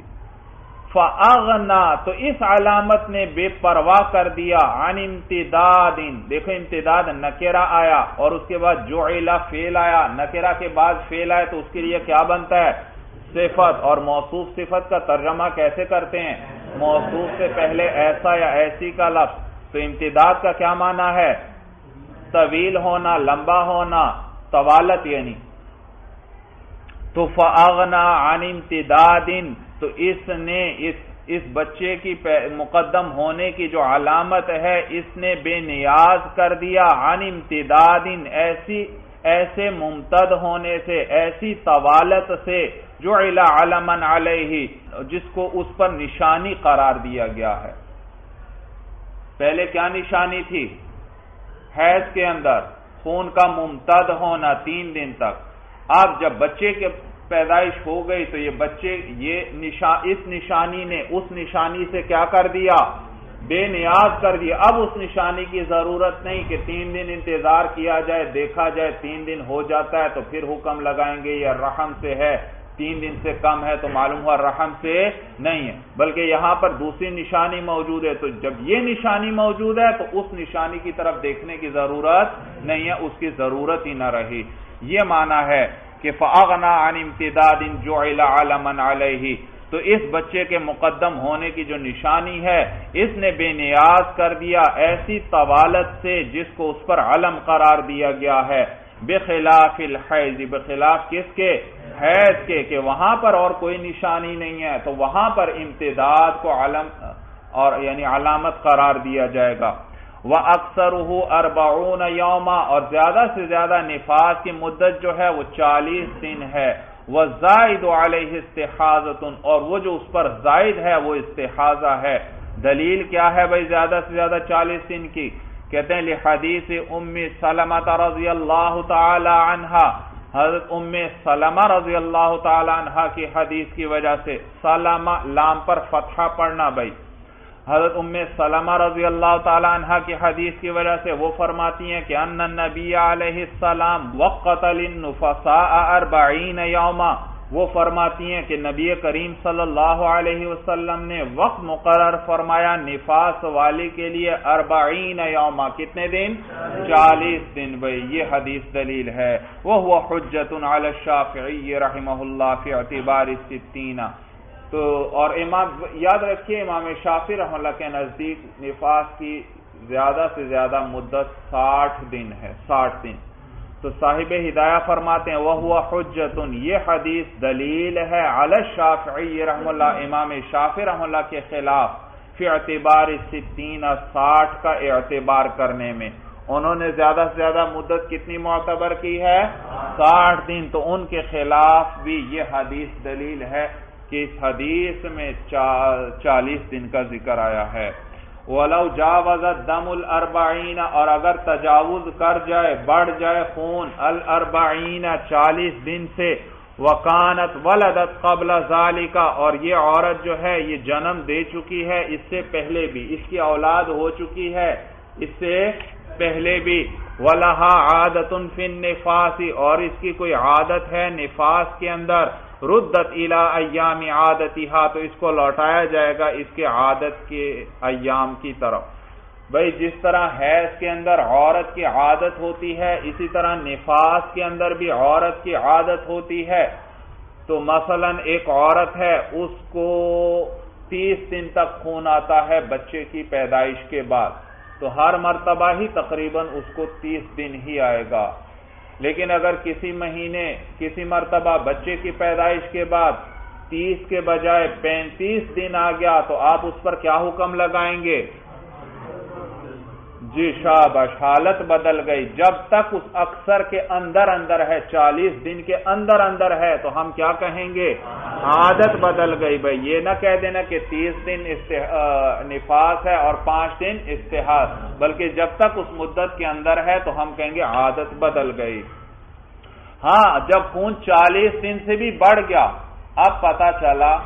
فاغنا تو اس علامت نے بے پرواہ کر دیا، عن امتداد۔ دیکھو امتداد نکرہ آیا اور اس کے بعد جو فیل آیا۔ نکرہ کے بعد فیل آیا تو اس کے لیے کیا بنتا ہے؟ صفت۔ اور موصوف صفت کا ترجمہ کیسے کرتے ہیں؟ موصوف سے پہلے ایسا یا ایسی کا لفظ۔ تو امتداد کا کیا معنی ہے؟ طویل ہونا، لمبا ہونا، طوالت یعنی۔ تو فاغنا عن امتداد، تو اس نے، اس اس بچے کی مقدم ہونے کی جو علامت ہے، اس نے بے نیاز کر دیا۔ عن امتداد، ایسی، ایسے ممتد ہونے سے، ایسی طوالت سے جو علمن علیہ جس کو اس پر نشانی قرار دیا گیا ہے۔ پہلے کیا نشانی تھی؟ حیض کے اندر خون کا ممتد ہونا تین دن تک۔ اب جب بچے کے پیدائش ہو گئی تو یہ بچے یہ اس نشانی نے اس نشانی سے کیا کر دیا؟ بے نیاز کر دیا۔ اب اس نشانی کی ضرورت نہیں کہ تین دن انتظار کیا جائے، دیکھا جائے، تین دن ہو جاتا ہے تو پھر حکم لگائیں گے یا رحم سے ہے۔ تین دن سے کم ہے تو معلوم ہوا رحم سے نہیں ہے۔ بلکہ یہاں پر دوسری نشانی موجود ہے۔ تو جب یہ نشانی موجود ہے تو اس نشانی کی طرف دیکھنے کی ضرورت نہیں ہے، اس کی ضرورت ہی نہ رہی۔ یہ مانا ہے کہ فاغنا عن امتداد جعل علما علیہ تو اس بچے کے مقدم ہونے کی جو نشانی ہے، اس نے بے نیاز کر دیا، ایسی طوالت سے جس کو اس پر علم قرار دیا گیا ہے۔ بخلاف الحیض، بخلاف کس کے؟ حیض کے، کہ وہاں پر اور کوئی نشانی نہیں ہے، تو وہاں پر امتداد کو علم اور یعنی علامت قرار دیا جائے گا۔ وہ اکثر اربعون یوما اور زیادہ سے زیادہ نفاذ کی مدت جو ہے وہ چالیس دن ہے۔ وہ زائد علیہ استحاظت اور وہ جو اس پر زائد ہے، وہ استحاظہ ہے۔ دلیل کیا ہے بھائی زیادہ سے زیادہ چالیس دن کی؟ کہتے ہیں لحدیث ام سلمت رضی اللہ تعالی عنہ حضرت ام سلمہ رضی اللہ تعالی عنہ کی حدیث کی وجہ سے سلمہ لام پر فتحہ پڑھنا بھائی۔ حضرت ام سلمہ رضی اللہ تعالی عنہ کی حدیث کی وجہ سے وہ فرماتی ہیں کہ ان النبی علیہ السلام وقت للنفساء اربعین یوما وہ فرماتی ہیں کہ نبی کریم صلی اللہ علیہ وسلم نے وقت مقرر فرمایا نفاس والی کے لیے اربعین یوما کتنے دن؟ چالیس دن۔ بھئی یہ حدیث دلیل ہے۔ وہ حجت علی الشافعی رحمہ اللہ فی اعتبار ستین تو اور امام، یاد رکھیے امام شافی رحمہ اللہ کے نزدیک نفاس کی زیادہ سے زیادہ مدت ساٹھ دن ہے، ساٹھ دن۔ تو صاحب ہدایہ فرماتے ہیں وہ ہوا حجتن یہ حدیث دلیل ہے علی شافعی رحم اللہ امام شافی رحم اللہ کے خلاف فی اعتبار ستین ساٹھ کا اعتبار کرنے میں۔ انہوں نے زیادہ سے زیادہ مدت کتنی معتبر کی ہے؟ ساٹھ دن۔ تو ان کے خلاف بھی یہ حدیث دلیل ہے کہ اس حدیث میں چالیس دن کا ذکر آیا ہے۔ ولو جاوز دم الاربعین، اور اگر تجاوز کر جائے، بڑھ جائے خون، الاربعین، چالیس دن سے، وکانت ولدت قبل ذالکا اور یہ عورت جو ہے، یہ جنم دے چکی ہے، اس سے پہلے بھی، اس کی اولاد ہو چکی ہے، اس سے پہلے بھی، ولہا عادت فی النفاس، اور اس کی کوئی عادت ہے نفاس کے اندر ردت الى ایام عادتها، تو اس کو لوٹایا جائے گا اس کے عادت کے ایام کی طرف۔ بھئی جس طرح حیض کے اندر عورت کی عادت ہوتی ہے، اسی طرح نفاس کے اندر بھی عورت کی عادت ہوتی ہے۔ تو مثلا ایک عورت ہے، اس کو تیس دن تک خون آتا ہے بچے کی پیدائش کے بعد۔ تو ہر مرتبہ ہی تقریباً اس کو تیس دن ہی آئے گا۔ لیکن اگر کسی مہینے، کسی مرتبہ بچے کی پیدائش کے بعد تیس کے بجائے پینتیس دن آ گیا تو آپ اس پر کیا حکم لگائیں گے؟ جی شابش حالت بدل گئی۔ جب تک اس اکثر کے اندر اندر ہے، چالیس دن کے اندر اندر ہے، تو ہم کیا کہیں گے؟ عادت بدل گئی بھائی۔ یہ نہ کہہ دینا کہ تیس دن نفاس ہے اور پانچ دن استحاظ بلکہ جب تک اس مدت کے اندر ہے، تو ہم کہیں گے عادت بدل گئی۔ ہاں جب خون چالیس دن سے بھی بڑھ گیا، اب پتا چلا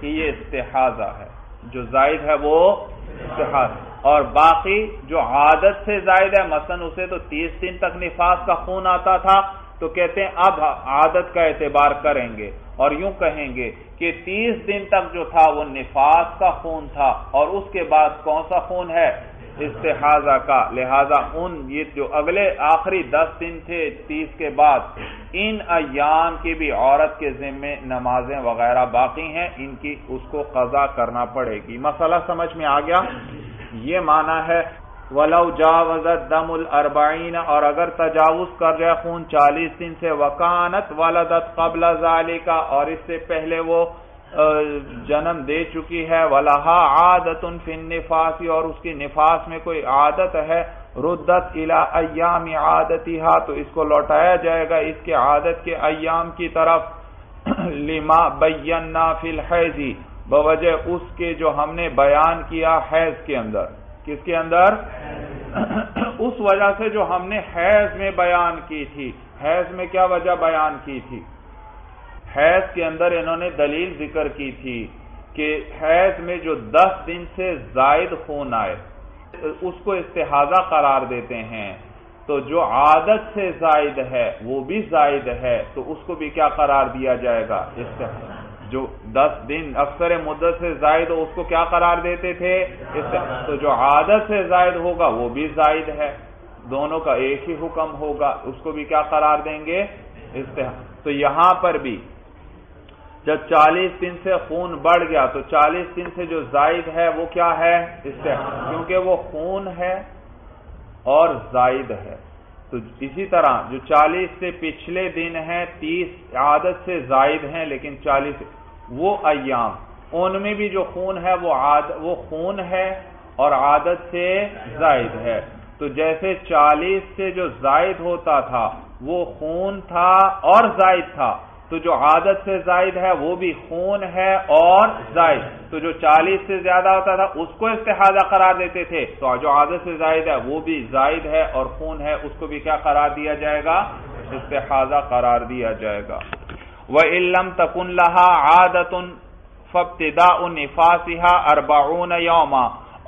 کہ یہ استحاظہ ہے۔ جو زائد ہے، وہ استحاظ اور باقی جو عادت سے زائد ہے، مثلا اسے تو تیس دن تک نفاس کا خون آتا تھا، تو کہتے ہیں اب عادت کا اعتبار کریں گے۔ اور یوں کہیں گے کہ تیس دن تک جو تھا، وہ نفاس کا خون تھا۔ اور اس کے بعد کون سا خون ہے؟ استحاظہ کا۔ لہذا ان یہ جو اگلے آخری دس دن تھے، تیس کے بعد، ان ایام کی بھی عورت کے ذمے نمازیں وغیرہ باقی ہیں۔ ان کی اس کو قضا کرنا پڑے گی۔ مسئلہ سمجھ میں آ گیا؟ یہ مانا ہے، ولو جاوزت دم الاربعین اور اگر تجاوز کر جائے خون چالیس دن سے، وکانت ولدت قبل ذالکا اور اس سے پہلے وہ جنم دے چکی ہے ولہا عادت فی النفاسی اور اس کی نفاس میں کوئی عادت ہے، ردت الى ایام عادتها، تو اس کو لوٹایا جائے گا اس کے عادت کے ایام کی طرف، لما بینا فی الحیزی بوجہ اس کے جو ہم نے بیان کیا حیض کے اندر۔ کس کے اندر؟ اس وجہ سے جو ہم نے حیض میں بیان کی تھی۔ حیض میں کیا وجہ بیان کی تھی؟ حیض کے اندر انہوں نے دلیل ذکر کی تھی کہ حیض میں جو دس دن سے زائد خون آئے، اس کو استحاضہ قرار دیتے ہیں۔ تو جو عادت سے زائد ہے، وہ بھی زائد ہے، تو اس کو بھی کیا قرار دیا جائے گا؟ استحاضہ۔ جو دس دن اکثر مدت سے زائد ہو، اس کو کیا قرار دیتے تھے؟ تو جو عادت سے زائد ہوگا، وہ بھی زائد ہے۔ دونوں کا ایک ہی حکم ہوگا۔ اس کو بھی کیا قرار دیں گے؟ تو یہاں پر بھی جب چالیس دن سے خون بڑھ گیا، تو چالیس دن سے جو زائد ہے، وہ کیا ہے؟ کیونکہ وہ خون ہے اور زائد ہے۔ تو اسی طرح جو چالیس سے پچھلے دن ہیں، تیس عادت سے زائد ہیں، لیکن چالیس وہ ایام۔ ان میں بھی جو خون ہے وہ وہ خون ہے اور عادت سے زائد ہے۔ تو جیسے چالیس سے جو زائد ہوتا تھا، وہ خون تھا اور زائد تھا۔ تو جو عادت سے زائد ہے، وہ بھی خون ہے اور زائد۔ تو جو چالیس سے زیادہ ہوتا تھا، اس کو استحادہ قرار دیتے تھے۔ تو جو عادت سے زائد ہے، وہ بھی زائد ہے اور خون ہے، اس کو بھی کیا قرار دیا جائے گا؟ استحاضہ قرار دیا جائے گا۔ وہ علم تکن لہا عادت فبتدا نفاسا اربعون یوما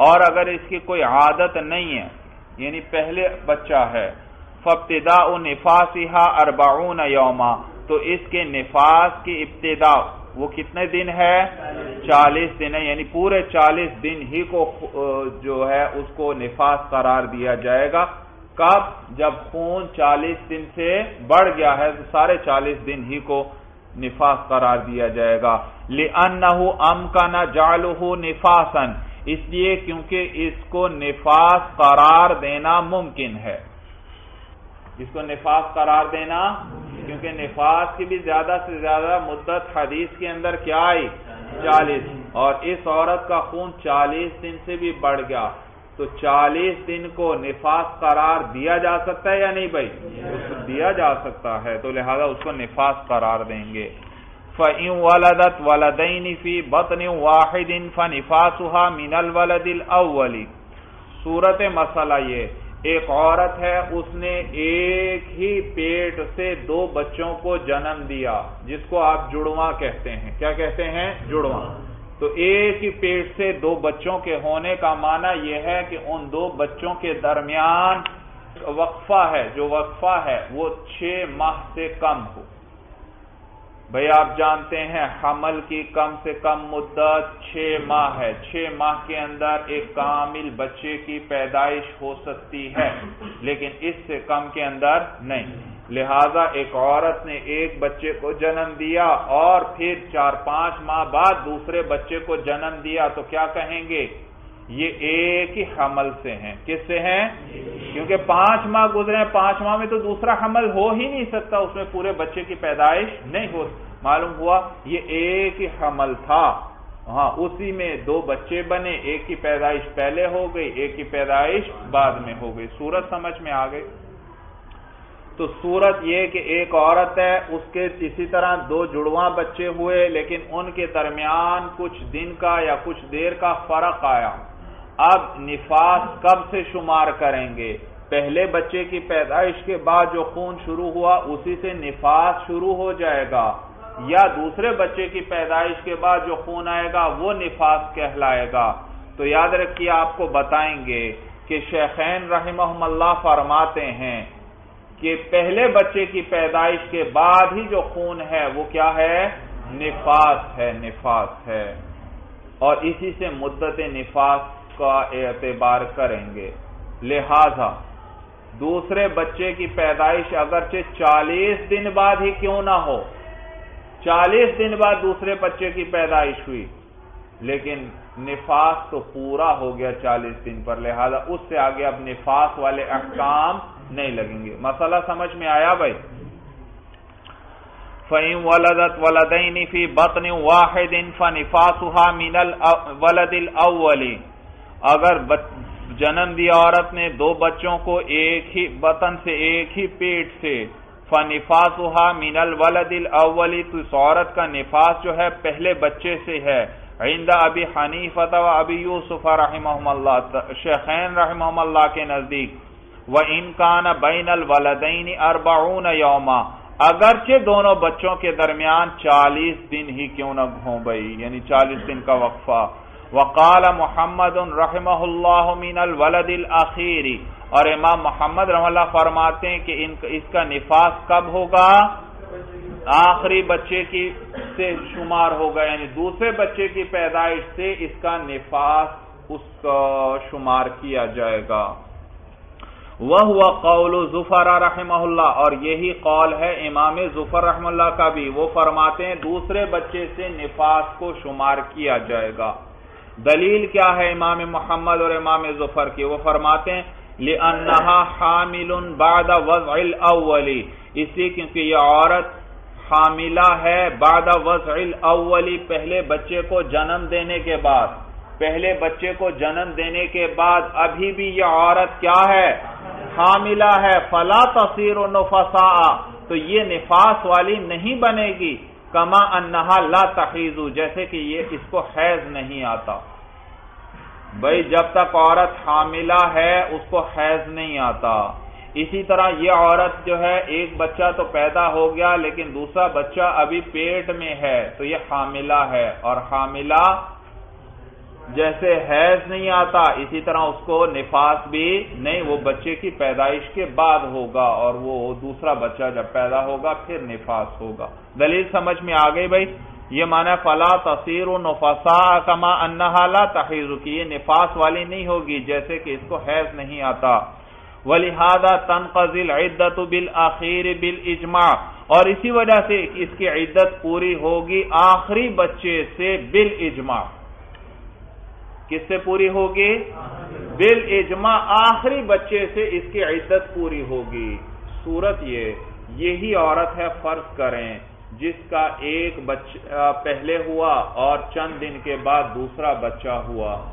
اور اگر اس کی کوئی عادت نہیں ہے یعنی پہلے بچہ ہے فبتدا نفاسا اربعون یوما تو اس کے نفاس کی ابتدا وہ کتنے دن ہے؟ چالیس دن ہے یعنی پورے چالیس دن ہی کو جو ہے اس کو نفاس قرار دیا جائے گا۔ کب؟ جب خون چالیس دن سے بڑھ گیا ہے تو سارے چالیس دن ہی کو نفاس قرار دیا جائے گا۔ لِأَنَّهُ أَمْكَنَ جَعْلُهُ نِفَاسًا۔ اس لیے کیونکہ اس کو نفاس قرار دینا ممکن ہے۔ اس کو نفاس قرار دینا، کیونکہ نفاس کی بھی زیادہ سے زیادہ مدت حدیث کے اندر کیا آئی؟ چالیس۔ اور اس عورت کا خون چالیس دن سے بھی بڑھ گیا۔ تو چالیس دن کو نفاس قرار دیا جا سکتا ہے یا نہیں بھائی؟ دیا جا سکتا ہے، تو لہذا اس کو نفاس قرار دیں گے۔ فَإِن وَلَدَتْ وَلَدَيْنِ فِي بَطْنِ وَاحِدٍ فَنِفَاسُهَا مِنَ الْوَلَدِ الْأَوَّلِ۔ صورت مسئلہ یہ، ایک عورت ہے، اس نے ایک ہی پیٹ سے دو بچوں کو جنم دیا، جس کو آپ جڑواں کہتے ہیں۔ کیا کہتے ہیں؟ جڑواں۔ تو ایک ہی پیٹ سے دو بچوں کے ہونے کا معنی یہ ہے کہ ان دو بچوں کے درمیان وقفہ ہے، جو وقفہ ہے، وہ چھ ماہ سے کم ہو۔ بھئی آپ جانتے ہیں، حمل کی کم سے کم مدت چھ ماہ ہے۔ چھ ماہ کے اندر ایک کامل بچے کی پیدائش ہو سکتی ہے، لیکن اس سے کم کے اندر نہیں۔ لہذا ایک عورت نے ایک بچے کو جنم دیا اور پھر چار پانچ ماہ بعد دوسرے بچے کو جنم دیا، تو کیا کہیں گے؟ یہ ایک ہی حمل سے ہیں۔ کس سے ہیں؟ کیونکہ پانچ ماہ گزرے پانچ ماہ میں تو دوسرا حمل ہو ہی نہیں سکتا، اس میں پورے بچے کی پیدائش نہیں ہو معلوم ہوا، یہ ایک ہی حمل تھا۔ ہاں اسی میں دو بچے بنے، ایک کی پیدائش پہلے ہو گئی، ایک کی پیدائش بعد میں ہو گئی۔ سورت سمجھ میں آ گئی؟ تو صورت یہ کہ ایک عورت ہے، اس کے اسی طرح دو جڑواں بچے ہوئے، لیکن ان کے درمیان کچھ دن کا یا کچھ دیر کا فرق آیا۔ اب نفاس کب سے شمار کریں گے؟ پہلے بچے کی پیدائش کے بعد جو خون شروع ہوا، اسی سے نفاس شروع ہو جائے گا۔ یا دوسرے بچے کی پیدائش کے بعد جو خون آئے گا، وہ نفاس کہلائے گا۔ تو یاد رکھیے، آپ کو بتائیں گے کہ شیخین رحمہ اللہ فرماتے ہیں کہ پہلے بچے کی پیدائش کے بعد ہی جو خون ہے وہ کیا ہے؟ نفاس ہے نفاس ہے۔ اور اسی سے مدت نفاس کا اعتبار کریں گے۔ لہذا دوسرے بچے کی پیدائش اگرچہ چالیس دن بعد ہی کیوں نہ ہو، چالیس دن بعد دوسرے بچے کی پیدائش ہوئی، لیکن نفاس تو پورا ہو گیا چالیس دن پر۔ لہذا اس سے آگے اب نفاس والے احکام نہیں لگیں گے۔ مسئلہ سمجھ میں آیا بھائی؟ فَإِن وَلَدَتْ وَلَدَيْنِ فِي بَطْنِ وَاحِدٍ فَنِفَاسُهَا مِنَ الْوَلَدِ الْأَوَّلِ۔ اگر جنم دیا عورت نے دو بچوں کو ایک ہی بطن سے، ایک ہی پیٹ سے فَنِفَاسُهَا مِنَ الْوَلَدِ الْأَوَّلِ، تو اس عورت کا نفاس جو ہے پہلے بچے سے ہے۔ عند ابی حنیفت و ابی یوسف رحمہ اللہ، شیخین رحمہ اللہ کے نزدیک۔ وہ امکان بین الولدین اربعون یوما اگرچہ دونوں بچوں کے درمیان چالیس دن ہی کیوں نہ ہو بھائی؟ یعنی چالیس دن کا وقفہ۔ وقال محمد رحمہ اللہ من الولد الاخیری اور امام محمد رحم اللہ فرماتے ہیں کہ اس کا نفاس کب ہوگا؟ آخری بچے کی سے شمار ہوگا یعنی دوسرے بچے کی پیدائش سے اس کا نفاس اس کا شمار کیا جائے گا۔ وہ قول ظفر رحمہ اللہ اور یہی قول ہے امام ظفر رحم اللہ کا بھی۔ وہ فرماتے ہیں، دوسرے بچے سے نفاس کو شمار کیا جائے گا۔ دلیل کیا ہے امام محمد اور امام ظفر کی؟ وہ فرماتے ہیں، لِأَنَّهَا حَامِلٌ بَعْدَ وَضْعِ الْأَوَّلِ۔ اس لیے کیونکہ یہ عورت حاملہ ہے بعد وضع الاولی پہلے بچے کو جنم دینے کے بعد۔ پہلے بچے کو جنم دینے کے بعد ابھی بھی یہ عورت کیا ہے؟ حاملہ ہے۔ فلا تصیر و نفسا تو یہ نفاس والی نہیں بنے گی۔ کما انہا لا تخیز جیسے کہ یہ اس کو حیض نہیں آتا۔ بھائی، جب تک عورت حاملہ ہے، اس کو حیض نہیں آتا۔ اسی طرح یہ عورت جو ہے، ایک بچہ تو پیدا ہو گیا، لیکن دوسرا بچہ ابھی پیٹ میں ہے، تو یہ حاملہ ہے۔ اور حاملہ جیسے حیض نہیں آتا، اسی طرح اس کو نفاس بھی نہیں، وہ بچے کی پیدائش کے بعد ہوگا اور وہ دوسرا بچہ جب پیدا ہوگا، پھر نفاس ہوگا۔ دلیل سمجھ میں آ گئی بھائی؟ یہ مانا فلا تصیر و نفسا کما انحالا تحیر کی یہ نفاس والی نہیں ہوگی جیسے کہ اس کو حیض نہیں آتا۔ ولہذا تنقضل عدت بالآخر بالاجماع اور اسی وجہ سے اس کی عدت پوری ہوگی آخری بچے سے بالاجماع کس سے پوری ہوگی؟ بل اجماع آخری بچے سے اس کی عدت پوری ہوگی۔ صورت یہ، یہی عورت ہے، فرض کریں، جس کا ایک بچہ پہلے ہوا اور چند دن کے بعد دوسرا بچہ ہوا۔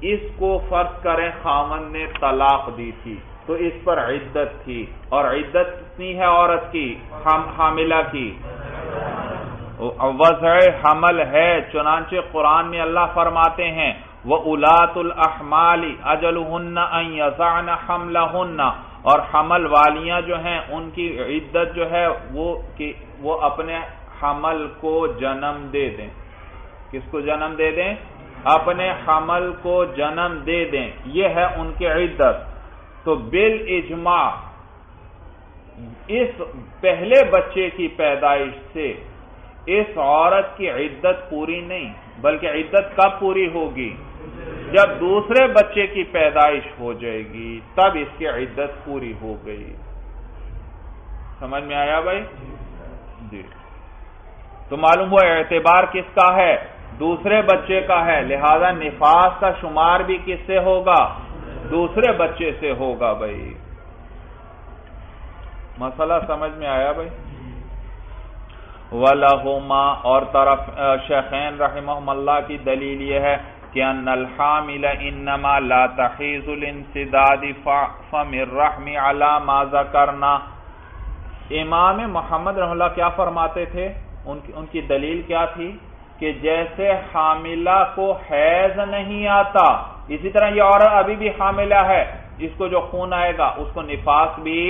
اس کو فرض کریں، خامن نے طلاق دی تھی، تو اس پر عدت تھی۔ اور عدت کتنی ہے عورت کی؟ حاملہ کی۔ وضع حمل ہے، چنانچہ قرآن میں اللہ فرماتے ہیں وہ الاط الحمال اجل ہن یزان اور حمل والیاں جو ہیں، ان کی عدت جو ہے، وہ کہ وہ اپنے حمل کو جنم دے دیں۔ کس کو جنم دے دیں؟ اپنے حمل کو جنم دے دیں۔ یہ ہے ان کی عدت۔ تو بال اجماع اس پہلے بچے کی پیدائش سے اس عورت کی عدت پوری نہیں، بلکہ عدت کب پوری ہوگی؟ جب دوسرے بچے کی پیدائش ہو جائے گی، تب اس کی عدت پوری ہو گئی۔ سمجھ میں آیا بھائی؟ جی۔ تو معلوم ہوا اعتبار کس کا ہے؟ دوسرے بچے کا ہے، لہذا نفاس کا شمار بھی کس سے ہوگا؟ دوسرے بچے سے ہوگا بھائی۔ مسئلہ سمجھ میں آیا بھائی؟ وَلَهُمَا اور طرف شیخین رحمہ اللہ کی دلیل یہ ہے کہ ان الحامل انما لا تحیز الانسداد فم الرحم علا ما ذکرنا۔ امام محمد رحم اللہ کیا فرماتے تھے؟ ان کی, ان کی دلیل کیا تھی؟ کہ جیسے حاملہ کو حیض نہیں آتا اسی طرح یہ عورت ابھی بھی حاملہ ہے جس کو جو خون آئے گا اس کو نفاس بھی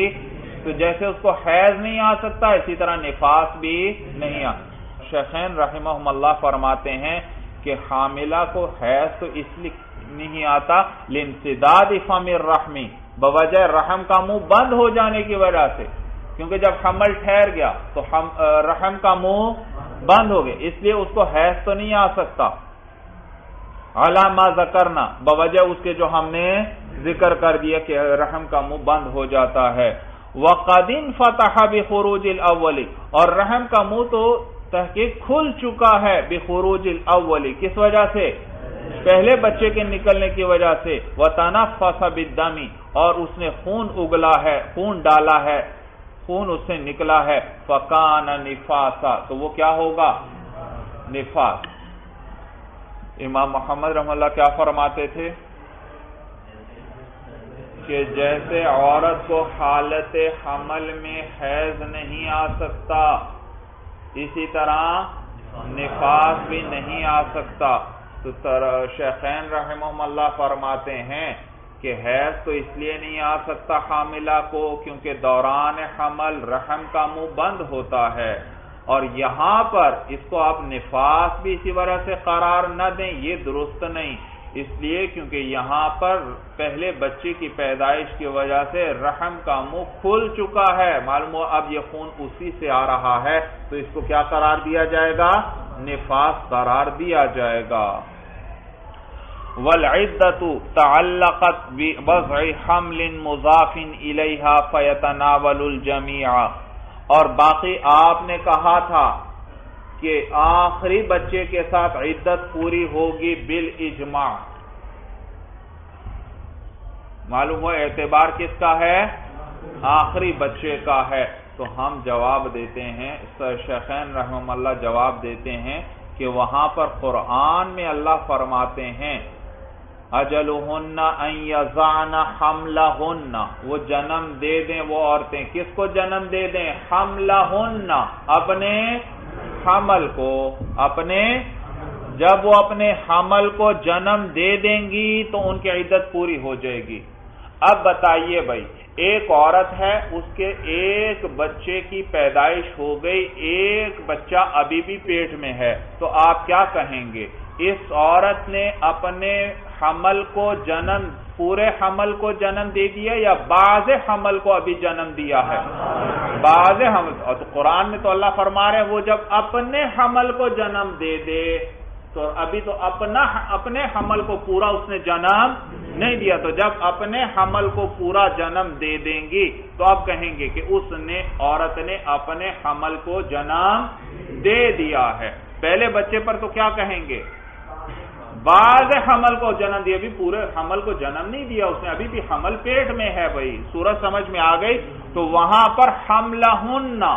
تو جیسے اس کو حیض نہیں آ سکتا، اسی طرح نفاس بھی نہیں آ شیخین رحمہ اللہ فرماتے ہیں کہ حاملہ کو حیض تو اس لیے نہیں آتا لنسداد فم الرحمی بوجہ رحم کا منہ بند ہو جانے کی وجہ سے۔ کیونکہ جب حمل ٹھہر گیا تو رحم کا منہ بند ہو گیا، اس لیے اس کو حیض تو نہیں آ سکتا۔ علامہ ذکرنا، بوجہ اس کے جو ہم نے ذکر کر دیا کہ رحم کا منہ بند ہو جاتا ہے۔ وقدین فتح بخروج الاولی اور رحم کا منہ تو تحقیق کھل چکا ہے بخروج الاولی کس وجہ سے؟ پہلے بچے کے نکلنے کی وجہ سے۔ وہ تنفس بالدمی اور اس نے خون اگلا ہے، خون ڈالا ہے، خون اس سے نکلا ہے۔ فکان نفاسا تو وہ کیا ہوگا؟ نفاس۔ امام محمد رحم اللہ کیا فرماتے تھے؟ کہ جیسے عورت کو حالت حمل میں حیض نہیں آ سکتا، اسی طرح نفاس بھی نہیں آ سکتا۔ تو شیخین رحمہ اللہ فرماتے ہیں کہ حیض تو اس لیے نہیں آ سکتا حاملہ کو کیونکہ دوران حمل رحم کا منہ بند ہوتا ہے۔ اور یہاں پر اس کو آپ نفاس بھی اسی وجہ سے قرار نہ دیں، یہ درست نہیں۔ اس لیے کیونکہ یہاں پر پہلے بچے کی پیدائش کی وجہ سے رحم کا منہ کھل چکا ہے۔ معلوم ہو، اب یہ خون اسی سے آ رہا ہے، تو اس کو کیا قرار دیا جائے گا؟ نفاس قرار دیا جائے گا۔ والعدت تعلقت بوضع حمل مضاف الیہا فیتناول الجمیع اور باقی آپ نے کہا تھا کہ آخری بچے کے ساتھ عدت پوری ہوگی بال اجماع معلوم ہو اعتبار کس کا ہے؟ آخری بچے کا ہے۔ تو ہم جواب دیتے ہیں شیخین رحم اللہ جواب دیتے ہیں کہ وہاں پر قرآن میں اللہ فرماتے ہیں اجل وہ جنم دے دیں، وہ عورتیں کس کو جنم دے دیں؟ حملہ اپنے حمل کو اپنے جب وہ اپنے حمل کو جنم دے دیں گی تو ان کی عدت پوری ہو جائے گی۔ اب بتائیے بھائی، ایک عورت ہے، اس کے ایک بچے کی پیدائش ہو گئی، ایک بچہ ابھی بھی پیٹ میں ہے، تو آپ کیا کہیں گے؟ اس عورت نے اپنے حمل کو جنم پورے حمل کو جنم دے دیا یا بعض حمل کو ابھی جنم دیا ہے؟ بعض حمل۔ تو قرآن میں تو اللہ فرما رہے ہیں، وہ جب اپنے حمل کو جنم دے دے، تو ابھی تو اپنا اپنے حمل کو پورا اس نے جنم نہیں دیا۔ تو جب اپنے حمل کو پورا جنم دے دیں گی، تو آپ کہیں گے کہ اس نے، عورت نے اپنے حمل کو جنم دے دیا ہے۔ پہلے بچے پر تو کیا کہیں گے؟ بعض حمل کو جنم دیا، ابھی پورے حمل کو جنم نہیں دیا، اس نے ابھی بھی حمل پیٹ میں ہے بھائی۔ سورج سمجھ میں آ گئی۔ تو وہاں پر حملہ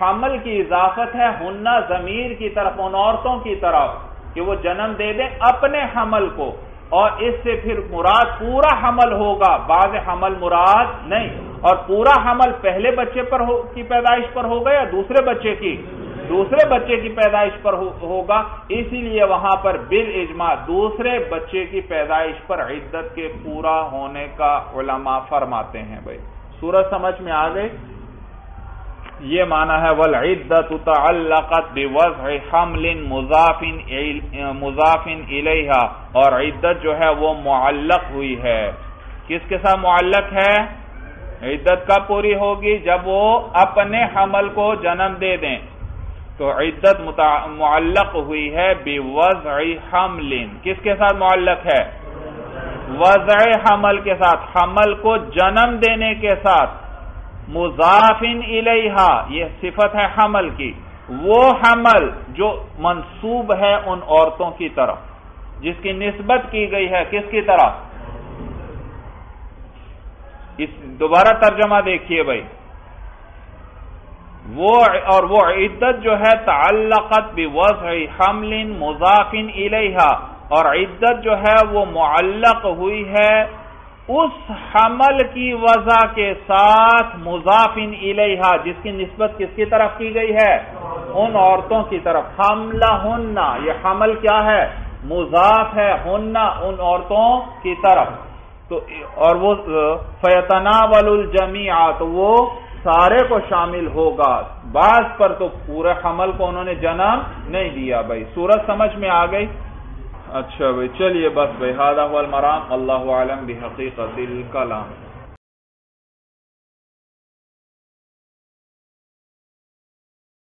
حمل کی اضافت ہے ہننا ضمیر کی طرف، ان عورتوں کی طرف کہ وہ جنم دے دیں اپنے حمل کو۔ اور اس سے پھر مراد پورا حمل ہوگا۔ بعض حمل مراد نہیں۔ اور پورا حمل پہلے بچے پر کی پیدائش پر ہوگا یا دوسرے بچے کی؟ دوسرے بچے کی پیدائش پر ہوگا، اسی لیے وہاں پر بل اجماع دوسرے بچے کی پیدائش پر عدت کے پورا ہونے کا علماء فرماتے ہیں بھائی۔ سورج سمجھ میں آ یہ مانا ہے والعدت تعلقت بوضع حمل مضافن مضافن اور عدت جو ہے وہ معلق ہوئی ہے۔ کس کے ساتھ معلق ہے؟ عدت کا پوری ہوگی؟ جب وہ اپنے حمل کو جنم دے دیں۔ تو عدت معلق ہوئی ہے بوضع حمل کس کے ساتھ معلق ہے؟ وضع حمل کے ساتھ۔ حمل کو جنم دینے کے ساتھ۔ مضافن الیہا۔ یہ صفت ہے حمل کی۔ وہ حمل جو منصوب ہے ان عورتوں کی طرف۔ جس کی نسبت کی گئی ہے کس کی طرف؟ اس دوبارہ ترجمہ دیکھیے بھائی۔ وہ اور وہ عدت جو ہے تعلقت بوضع حمل مضافن الیہا اور عدت جو ہے وہ معلق ہوئی ہے اس حمل کی وضع کے ساتھ مضافن الیہا جس کی نسبت کس کی طرف کی گئی ہے؟ ان عورتوں کی طرف۔ حملہ ہننا یہ حمل کیا ہے؟ مضاف ہے ہننا ان عورتوں کی طرف۔ تو اور وہ فیتنا ول تو وہ سارے کو شامل ہوگا۔ بعض پر تو پورے حمل کو انہوں نے جنم نہیں دیا بھائی۔ سورج سمجھ میں آ گئی؟ اچھا بھائی، چلیے بس بھائی المرام۔ اللہ عالم بحقیقت الکلام۔